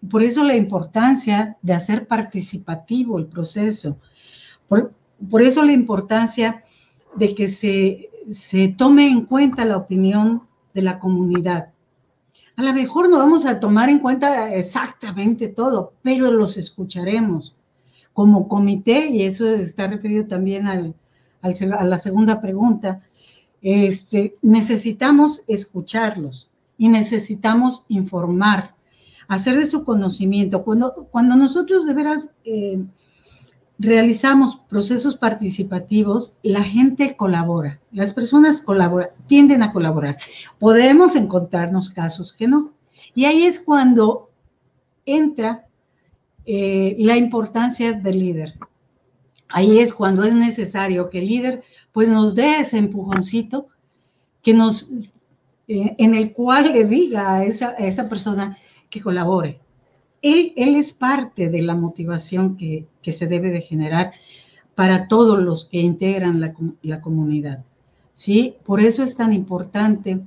por eso la importancia de hacer participativo el proceso, por, eso la importancia de que se, se tome en cuenta la opinión de la comunidad. A lo mejor no vamos a tomar en cuenta exactamente todo, pero los escucharemos. Como comité, y eso está referido también al, a la segunda pregunta, este, necesitamos escucharlos y necesitamos informar, hacer de su conocimiento. Cuando, cuando nosotros de veras eh, realizamos procesos participativos, la gente colabora, las personas colaboran, tienden a colaborar. Podemos encontrarnos casos que no. Y ahí es cuando entra eh, la importancia del líder. Ahí es cuando es necesario que el líder pues nos dé ese empujoncito que nos, eh, en el cual le diga a esa, esa persona que colabore. Él, él, es parte de la motivación que, que, se debe de generar para todos los que integran la, la comunidad. ¿sí? Por eso es tan importante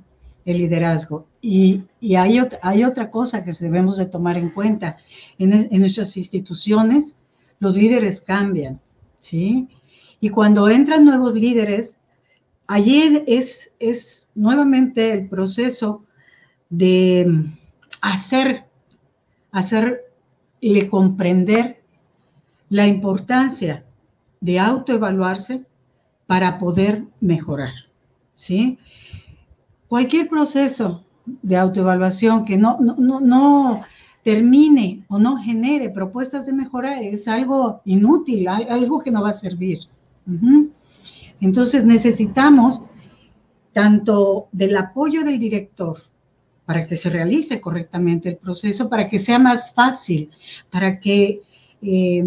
el liderazgo. Y, y hay, hay, otra cosa que debemos de tomar en cuenta. En, en, nuestras instituciones, los líderes cambian, ¿sí? Y cuando entran nuevos líderes, allí es, es nuevamente el proceso de hacer, hacerle comprender la importancia de autoevaluarse para poder mejorar, ¿sí? Cualquier proceso de autoevaluación que no, no, no, termine o no genere propuestas de mejora es algo inútil, algo que no va a servir. Entonces necesitamos tanto del apoyo del director para que se realice correctamente el proceso, para que sea más fácil, para que eh,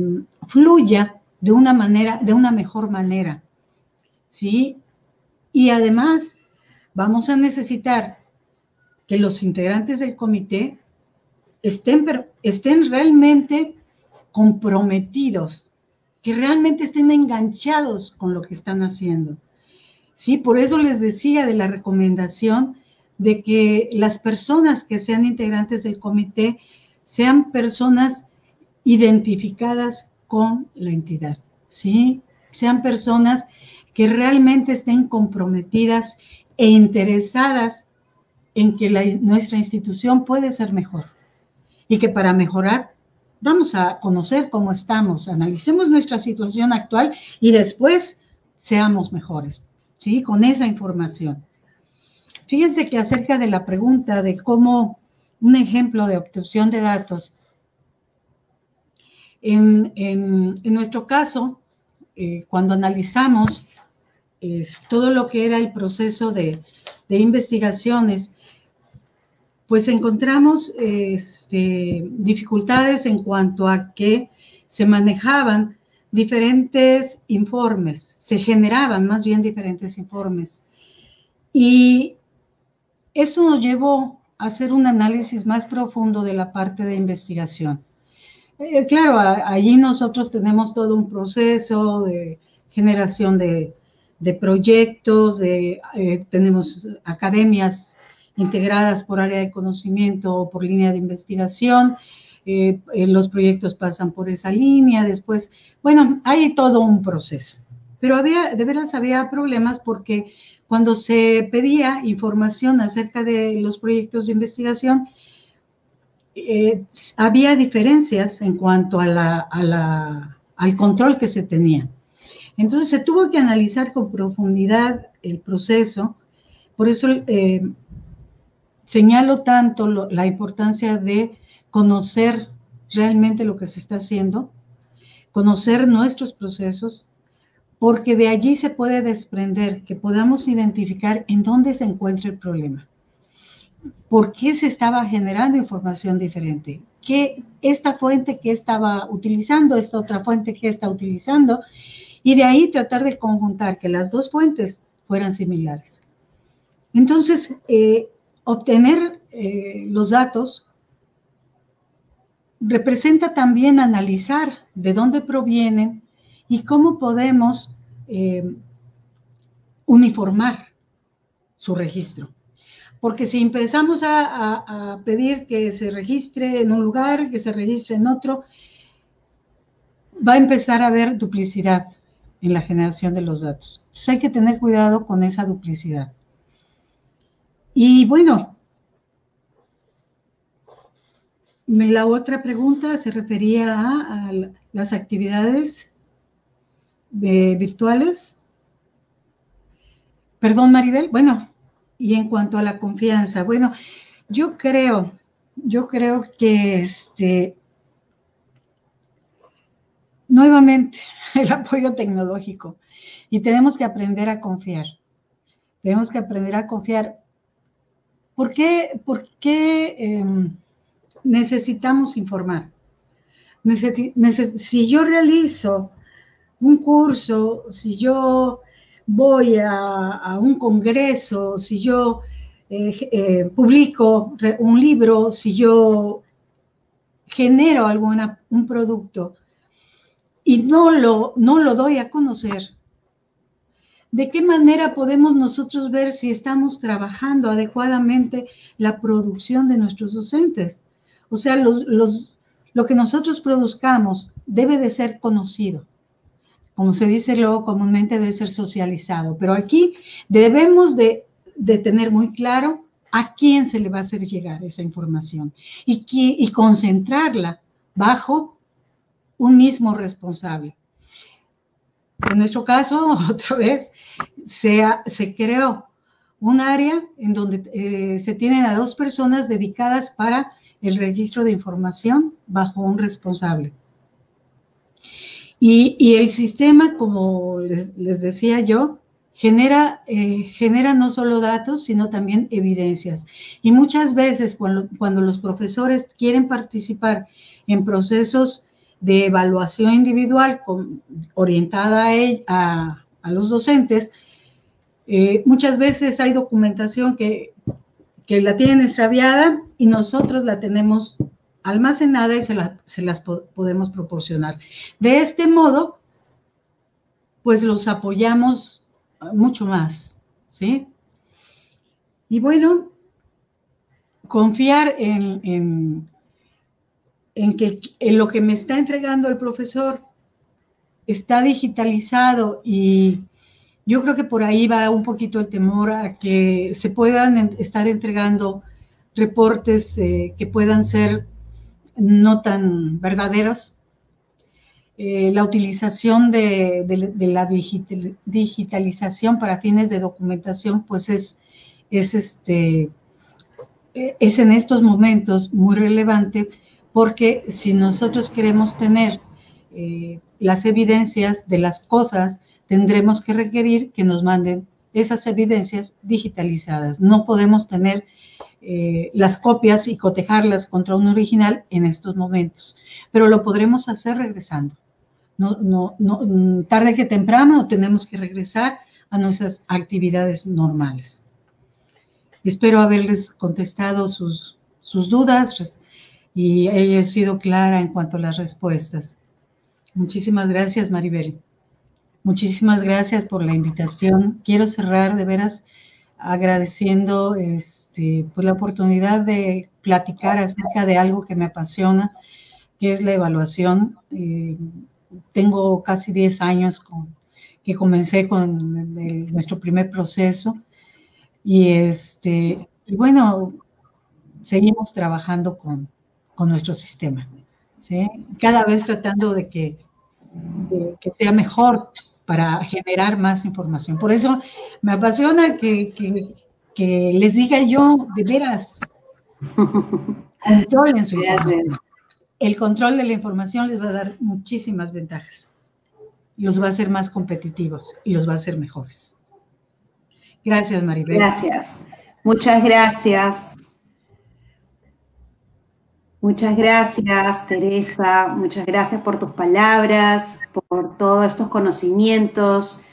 fluya de una manera, de una mejor manera. ¿Sí? Y además vamos a necesitar que los integrantes del comité estén, estén realmente comprometidos, que realmente estén enganchados con lo que están haciendo. Sí, por eso les decía de la recomendación de que las personas que sean integrantes del comité sean personas identificadas con la entidad, ¿sí? Sean personas que realmente estén comprometidas e interesadas en que nuestra institución puede ser mejor y que para mejorar vamos a conocer cómo estamos, analicemos nuestra situación actual y después seamos mejores, ¿sí? Con esa información. Fíjense que acerca de la pregunta de cómo un ejemplo de obtención de datos, en, nuestro caso, eh, cuando analizamos todo lo que era el proceso de, investigaciones, pues encontramos este, dificultades en cuanto a que se manejaban diferentes informes, se generaban más bien diferentes informes. Y eso nos llevó a hacer un análisis más profundo de la parte de investigación. Eh, claro, allí nosotros tenemos todo un proceso de generación de, de proyectos, eh, tenemos academias integradas por área de conocimiento o por línea de investigación. Eh, los proyectos pasan por esa línea, después, bueno, hay todo un proceso. Pero había, de veras había problemas porque cuando se pedía información acerca de los proyectos de investigación, había diferencias en cuanto a al control que se tenía. Entonces se tuvo que analizar con profundidad el proceso, por eso eh, señalo tanto la importancia de conocer realmente lo que se está haciendo, conocer nuestros procesos, porque de allí se puede desprender que podamos identificar en dónde se encuentra el problema. ¿Por qué se estaba generando información diferente? ¿Qué esta fuente que estaba utilizando, esta otra fuente que está utilizando? y de ahí tratar de conjuntar que las dos fuentes fueran similares. Entonces, eh, obtener eh, los datos representa también analizar de dónde provienen y cómo podemos eh, uniformar su registro. Porque si empezamos a, pedir que se registre en un lugar, que se registre en otro, va a empezar a haber duplicidad en la generación de los datos. Entonces hay que tener cuidado con esa duplicidad. Y bueno, la otra pregunta se refería a, las actividades virtuales. Perdón, Maribel. Bueno, y en cuanto a la confianza, bueno, yo creo, yo creo que este, nuevamente el apoyo tecnológico y tenemos que aprender a confiar. Tenemos que aprender a confiar. ¿Por qué, em, necesitamos informar? si yo realizo un curso, si yo voy a, un congreso, si yo eh, eh, publico un libro, si yo genero alguna, un producto y no lo, no lo doy a conocer, ¿de qué manera podemos nosotros ver si estamos trabajando adecuadamente la producción de nuestros docentes? O sea, los, lo que nosotros produzcamos debe de ser conocido. Como se dice luego comúnmente, debe ser socializado. Pero aquí debemos de, tener muy claro a quién se le va a hacer llegar esa información y, concentrarla bajo un mismo responsable. En nuestro caso, otra vez, se, se creó un área en donde eh, se tienen a dos personas dedicadas para el registro de información bajo un responsable. Y, el sistema, como les, decía yo, genera, eh, genera no solo datos, sino también evidencias. Y muchas veces cuando, cuando los profesores quieren participar en procesos de evaluación individual orientada a, a, los docentes, eh, muchas veces hay documentación que que la tienen extraviada y nosotros la tenemos almacenada y se, las podemos proporcionar. De este modo, pues los apoyamos mucho más, ¿sí? Y bueno, confiar en, en, que en lo que me está entregando el profesor está digitalizado y yo creo que por ahí va un poquito el temor a que se puedan estar entregando reportes eh, que puedan ser no tan verdaderos. Eh, la utilización de, la digitalización para fines de documentación, pues es, es, este, es en estos momentos muy relevante porque si nosotros queremos tener eh, las evidencias de las cosas tendremos que requerir que nos manden esas evidencias digitalizadas. No podemos tener eh, las copias y cotejarlas contra un original en estos momentos, pero lo podremos hacer regresando. No, no, no, tarde que temprano tenemos que regresar a nuestras actividades normales. Espero haberles contestado sus, sus dudas y he sido clara en cuanto a las respuestas. Muchísimas gracias, Maribel. Muchísimas gracias por la invitación. Quiero cerrar de veras agradeciendo este, pues, la oportunidad de platicar acerca de algo que me apasiona, que es la evaluación. Eh, tengo casi 10 años con, que comencé con nuestro primer proceso y, este, y bueno, seguimos trabajando con, con nuestro sistema. ¿sí? Cada vez tratando de que, de que sea mejor para generar más información. Por eso me apasiona que, les diga yo, de veras, controlen su información. El control de la información les va a dar muchísimas ventajas. Los va a hacer más competitivos y los va a hacer mejores. Gracias, Maribel. Gracias. Muchas gracias. Muchas gracias, Teresa. Muchas gracias por tus palabras, por todos estos conocimientos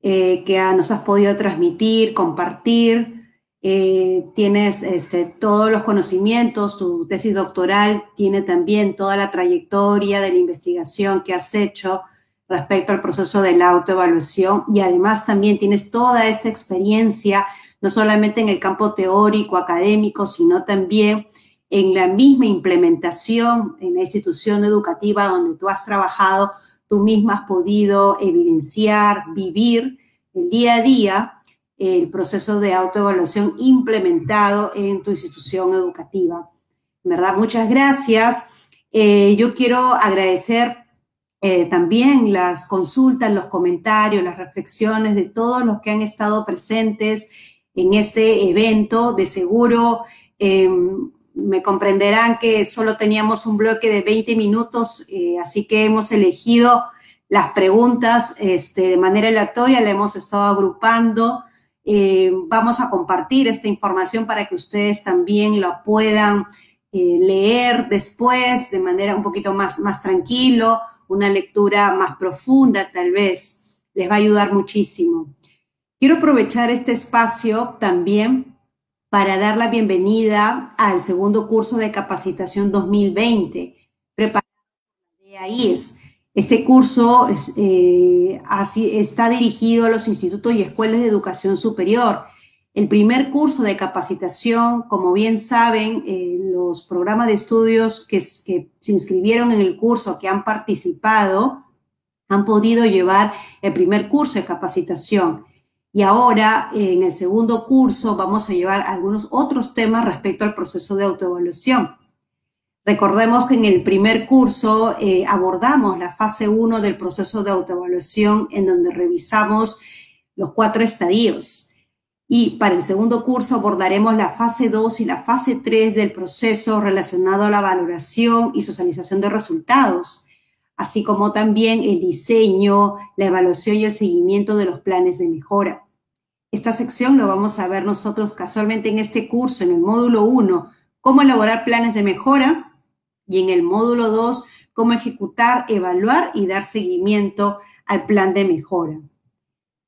eh, que nos has podido transmitir, compartir. Eh, tienes este, todos los conocimientos, tu tesis doctoral tiene también toda la trayectoria de la investigación que has hecho respecto al proceso de la autoevaluación y además también tienes toda esta experiencia, no solamente en el campo teórico, académico, sino también en la misma implementación en la institución educativa donde tú has trabajado, tú misma has podido evidenciar, vivir el día a día el proceso de autoevaluación implementado en tu institución educativa. ¿Verdad? Muchas gracias. Eh, yo quiero agradecer eh, también las consultas, los comentarios, las reflexiones de todos los que han estado presentes en este evento. De seguro, em, me comprenderán que solo teníamos un bloque de 20 minutos, eh, así que hemos elegido las preguntas este, de manera aleatoria, la hemos estado agrupando. Eh, vamos a compartir esta información para que ustedes también la puedan eh, leer después de manera un poquito más, más tranquilo, una lectura más profunda tal vez, les va a ayudar muchísimo. Quiero aprovechar este espacio también para dar la bienvenida al segundo curso de capacitación 2020, preparado por la DAIES. Este curso eh, está dirigido a los institutos y escuelas de educación superior. El primer curso de capacitación, como bien saben, eh, los programas de estudios que, que se inscribieron en el curso, que han participado, han podido llevar el primer curso de capacitación. Y ahora, en el segundo curso, vamos a llevar algunos otros temas respecto al proceso de autoevaluación. Recordemos que en el primer curso eh, abordamos la fase 1 del proceso de autoevaluación, en donde revisamos los cuatro estadios. Y para el segundo curso abordaremos la fase 2 y la fase 3 del proceso relacionado a la valoración y socialización de resultados, así como también el diseño, la evaluación y el seguimiento de los planes de mejora. Esta sección lo vamos a ver nosotros casualmente en este curso, en el módulo 1, cómo elaborar planes de mejora y en el módulo 2, cómo ejecutar, evaluar y dar seguimiento al plan de mejora.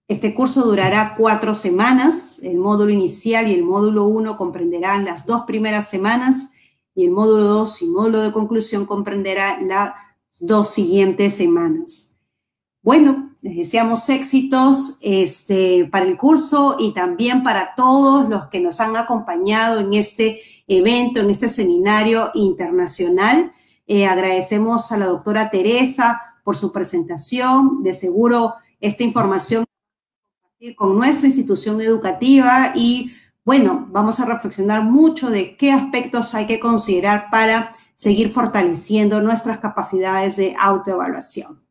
Este curso durará cuatro semanas. El módulo inicial y el módulo 1 comprenderán las dos primeras semanas y el módulo 2 y módulo de conclusión comprenderá las dos siguientes semanas. Bueno, les deseamos éxitos este, para el curso y también para todos los que nos han acompañado en este evento, en este seminario internacional. Eh, agradecemos a la doctora Teresa por su presentación. De seguro, esta información con nuestra institución educativa y bueno, vamos a reflexionar mucho de qué aspectos hay que considerar para seguir fortaleciendo nuestras capacidades de autoevaluación.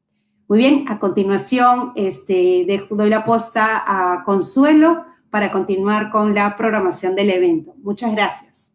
Muy bien, a continuación este, doy la posta a Consuelo para continuar con la programación del evento. Muchas gracias.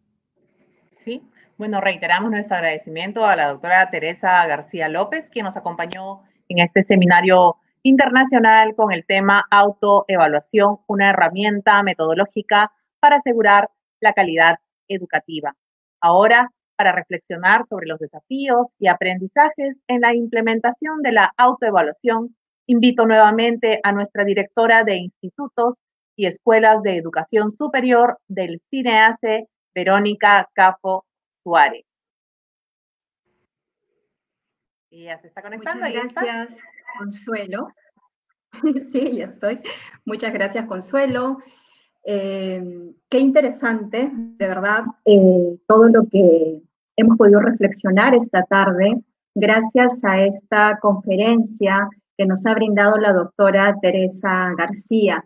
Sí, bueno, reiteramos nuestro agradecimiento a la doctora Teresa García López, quien nos acompañó en este seminario internacional con el tema autoevaluación, una herramienta metodológica para asegurar la calidad educativa. Ahora para reflexionar sobre los desafíos y aprendizajes en la implementación de la autoevaluación, invito nuevamente a nuestra directora de institutos y escuelas de educación superior del CINEACE, Verónica Cafo Suárez. Ya se está conectando. Muchas gracias, Consuelo. sí, ya estoy. Muchas gracias, Consuelo. Eh, qué interesante, de verdad, eh, todo lo que hemos podido reflexionar esta tarde gracias a esta conferencia que nos ha brindado la doctora Teresa García.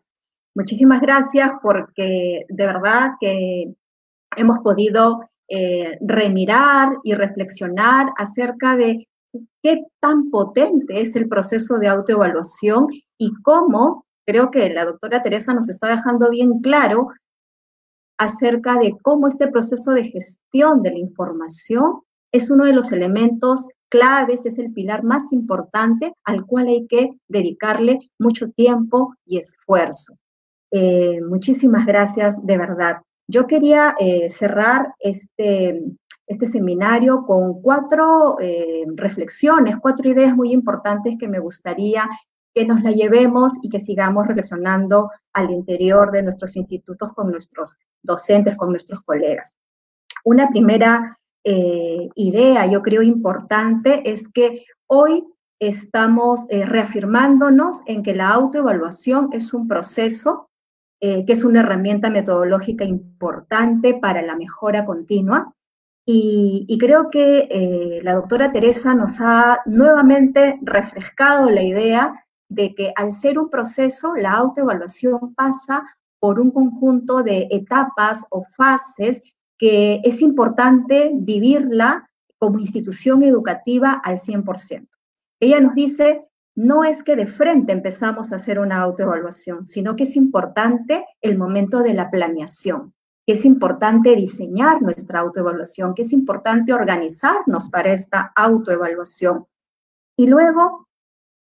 Muchísimas gracias porque de verdad que hemos podido eh, remirar y reflexionar acerca de qué tan potente es el proceso de autoevaluación y cómo creo que la doctora Teresa nos está dejando bien claro acerca de cómo este proceso de gestión de la información es uno de los elementos claves, es el pilar más importante al cual hay que dedicarle mucho tiempo y esfuerzo. Eh, muchísimas gracias, de verdad. Yo quería eh, cerrar este, este seminario con cuatro eh, reflexiones, cuatro ideas muy importantes que me gustaría que nos la llevemos y que sigamos reflexionando al interior de nuestros institutos con nuestros docentes, con nuestros colegas. Una primera eh, idea, yo creo importante, es que hoy estamos eh, reafirmándonos en que la autoevaluación es un proceso, eh, que es una herramienta metodológica importante para la mejora continua. Y, y creo que la doctora Teresa nos ha nuevamente refrescado la idea de que al ser un proceso, la autoevaluación pasa por un conjunto de etapas o fases que es importante vivirla como institución educativa al 100%. Ella nos dice, no es que de frente empezamos a hacer una autoevaluación, sino que es importante el momento de la planeación, que es importante diseñar nuestra autoevaluación, que es importante organizarnos para esta autoevaluación. Y luego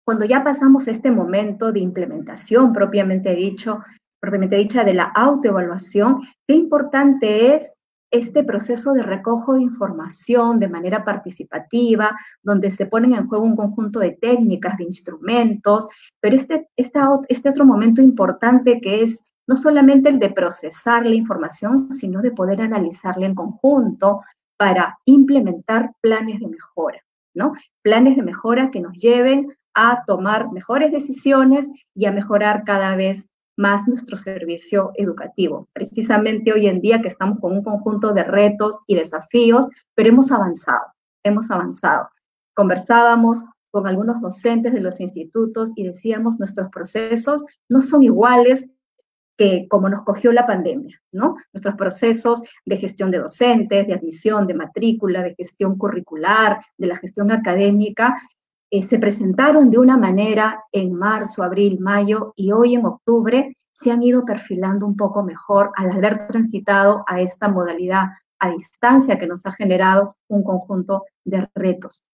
cuando ya pasamos este momento de implementación propiamente dicho, propiamente dicha de la autoevaluación, qué importante es este proceso de recojo de información de manera participativa, donde se ponen en juego un conjunto de técnicas, de instrumentos, pero este, este otro momento importante que es no solamente el de procesar la información, sino de poder analizarla en conjunto para implementar planes de mejora, ¿no? Planes de mejora que nos lleven a tomar mejores decisiones y a mejorar cada vez más nuestro servicio educativo. Precisamente hoy en día que estamos con un conjunto de retos y desafíos, pero hemos avanzado, hemos avanzado. Conversábamos con algunos docentes de los institutos y decíamos, nuestros procesos no son iguales que como nos cogió la pandemia, ¿no? Nuestros procesos de gestión de docentes, de admisión, de matrícula, de gestión curricular, de la gestión académica, eh, se presentaron de una manera en marzo, abril, mayo y hoy en octubre se han ido perfilando un poco mejor al haber transitado a esta modalidad a distancia que nos ha generado un conjunto de retos.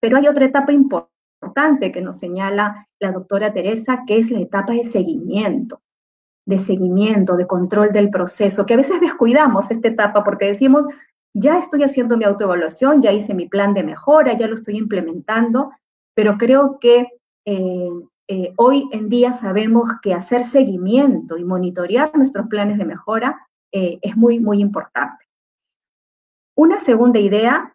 Pero hay otra etapa importante que nos señala la doctora Teresa, que es la etapa de seguimiento, de seguimiento, de control del proceso, que a veces descuidamos esta etapa porque decimos, ya estoy haciendo mi autoevaluación, ya hice mi plan de mejora, ya lo estoy implementando, pero creo que eh, eh, hoy en día sabemos que hacer seguimiento y monitorear nuestros planes de mejora eh, es muy, muy importante. Una segunda idea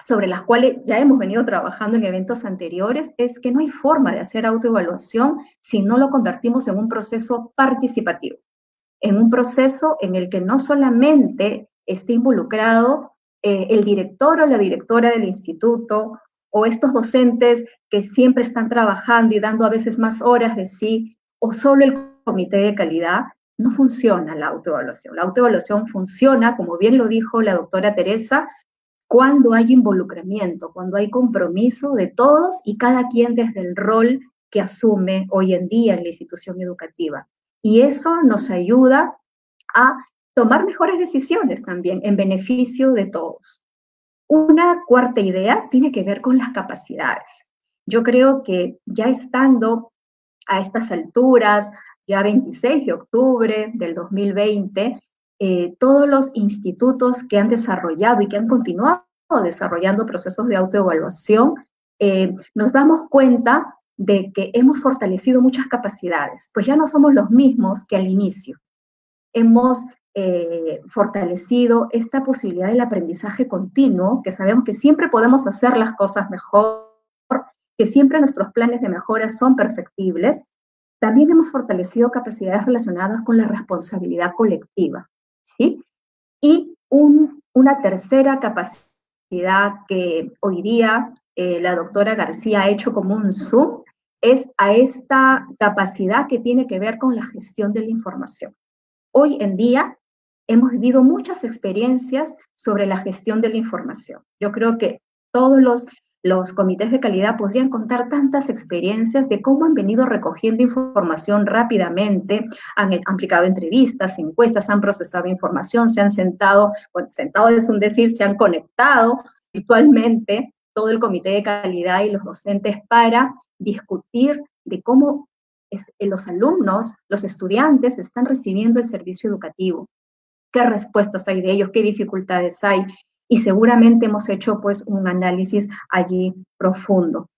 sobre las cuales ya hemos venido trabajando en eventos anteriores es que no hay forma de hacer autoevaluación si no lo convertimos en un proceso participativo, en un proceso en el que no solamente esté involucrado el director o la directora del instituto o estos docentes que siempre están trabajando y dando a veces más horas de sí, o solo el comité de calidad, no funciona la autoevaluación. La autoevaluación funciona, como bien lo dijo la doctora Teresa, cuando hay involucramiento, cuando hay compromiso de todos y cada quien desde el rol que asume hoy en día en la institución educativa. Y eso nos ayuda a tomar mejores decisiones también en beneficio de todos. Una cuarta idea tiene que ver con las capacidades. Yo creo que ya estando a estas alturas, ya 26 de octubre del 2020, eh, todos los institutos que han desarrollado y que han continuado desarrollando procesos de autoevaluación, eh, nos damos cuenta de que hemos fortalecido muchas capacidades, pues ya no somos los mismos que al inicio. Hemos eh, fortalecido esta posibilidad del aprendizaje continuo, que sabemos que siempre podemos hacer las cosas mejor, que siempre nuestros planes de mejora son perfectibles. También hemos fortalecido capacidades relacionadas con la responsabilidad colectiva, ¿sí? Y una tercera capacidad que hoy día eh, la doctora García ha hecho como un zoom es a esta capacidad que tiene que ver con la gestión de la información. Hoy en día hemos vivido muchas experiencias sobre la gestión de la información. Yo creo que todos los, los comités de calidad podrían contar tantas experiencias de cómo han venido recogiendo información rápidamente, han aplicado entrevistas, encuestas, han procesado información, se han sentado, bueno, sentado es un decir, se han conectado virtualmente todo el comité de calidad y los docentes para discutir de cómo los alumnos, los estudiantes están recibiendo el servicio educativo, qué respuestas hay de ellos, qué dificultades hay. Y seguramente hemos hecho pues un análisis allí profundo.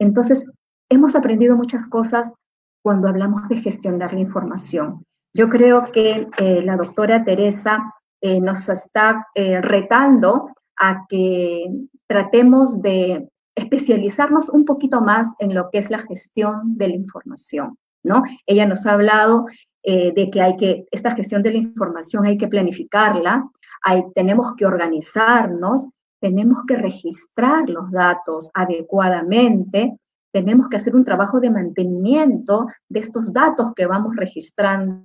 Entonces, hemos aprendido muchas cosas cuando hablamos de gestionar la información. Yo creo que eh, la doctora Teresa eh, nos está eh, retando a que tratemos de especializarnos un poquito más en lo que es la gestión de la información, ¿no? Ella nos ha hablado eh, de que hay que, esta gestión de la información hay que planificarla, hay, tenemos que organizarnos, tenemos que registrar los datos adecuadamente, tenemos que hacer un trabajo de mantenimiento de estos datos que vamos registrando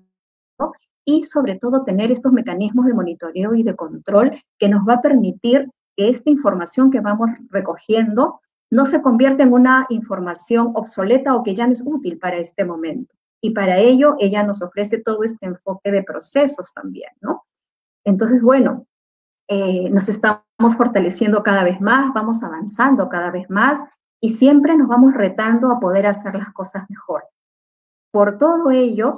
y sobre todo tener estos mecanismos de monitoreo y de control que nos va a permitir que esta información que vamos recogiendo no se convierta en una información obsoleta o que ya no es útil para este momento. Y para ello ella nos ofrece todo este enfoque de procesos también, ¿no? Entonces, bueno, eh, nos estamos fortaleciendo cada vez más, vamos avanzando cada vez más y siempre nos vamos retando a poder hacer las cosas mejor. Por todo ello,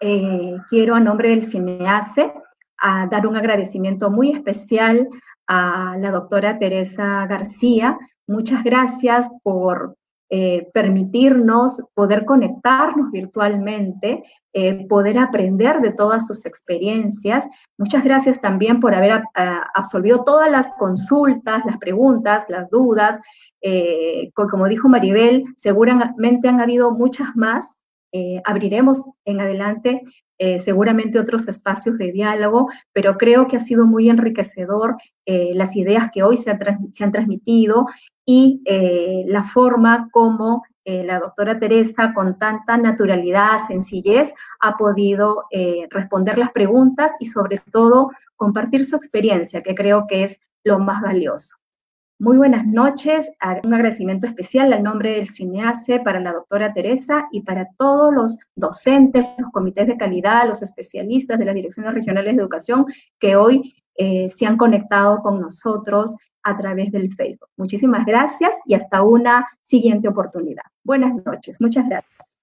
eh, quiero a nombre del CINEACE dar un agradecimiento muy especial a la doctora Teresa García. Muchas gracias por eh, permitirnos poder conectarnos virtualmente, eh, poder aprender de todas sus experiencias. Muchas gracias también por haber absolvido todas las consultas, las preguntas, las dudas. Eh, como dijo Maribel, seguramente han habido muchas más. Abriremos en adelante seguramente otros espacios de diálogo, pero creo que ha sido muy enriquecedor las ideas que hoy se, se han transmitido y eh, la forma como eh, la doctora Teresa, con tanta naturalidad, sencillez, ha podido eh, responder las preguntas y sobre todo compartir su experiencia, que creo que es lo más valioso. Muy buenas noches, un agradecimiento especial al nombre del CINEACE para la doctora Teresa y para todos los docentes, los comités de calidad, los especialistas de las direcciones regionales de educación que hoy se han conectado con nosotros a través del Facebook. Muchísimas gracias y hasta una siguiente oportunidad. Buenas noches, muchas gracias.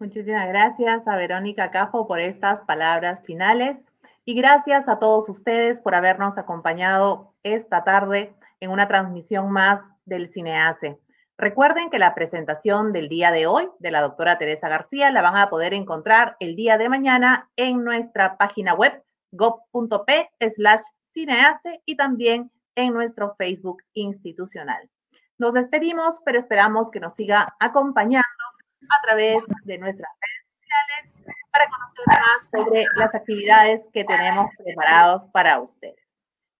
Muchísimas gracias a Verónica Cafo por estas palabras finales y gracias a todos ustedes por habernos acompañado esta tarde en una transmisión más del Cineace. Recuerden que la presentación del día de hoy de la doctora Teresa García la van a poder encontrar el día de mañana en nuestra página web gov.p slash cineace y también en nuestro Facebook institucional. Nos despedimos, pero esperamos que nos siga acompañando a través de nuestras redes sociales para conocer más sobre las actividades que tenemos preparados para ustedes.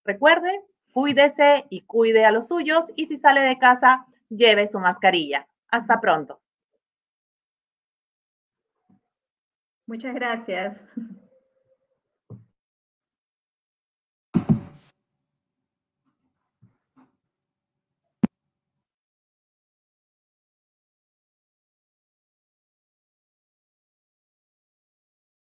Recuerde, cuídese y cuide a los suyos y si sale de casa, lleve su mascarilla. Hasta pronto. Muchas gracias.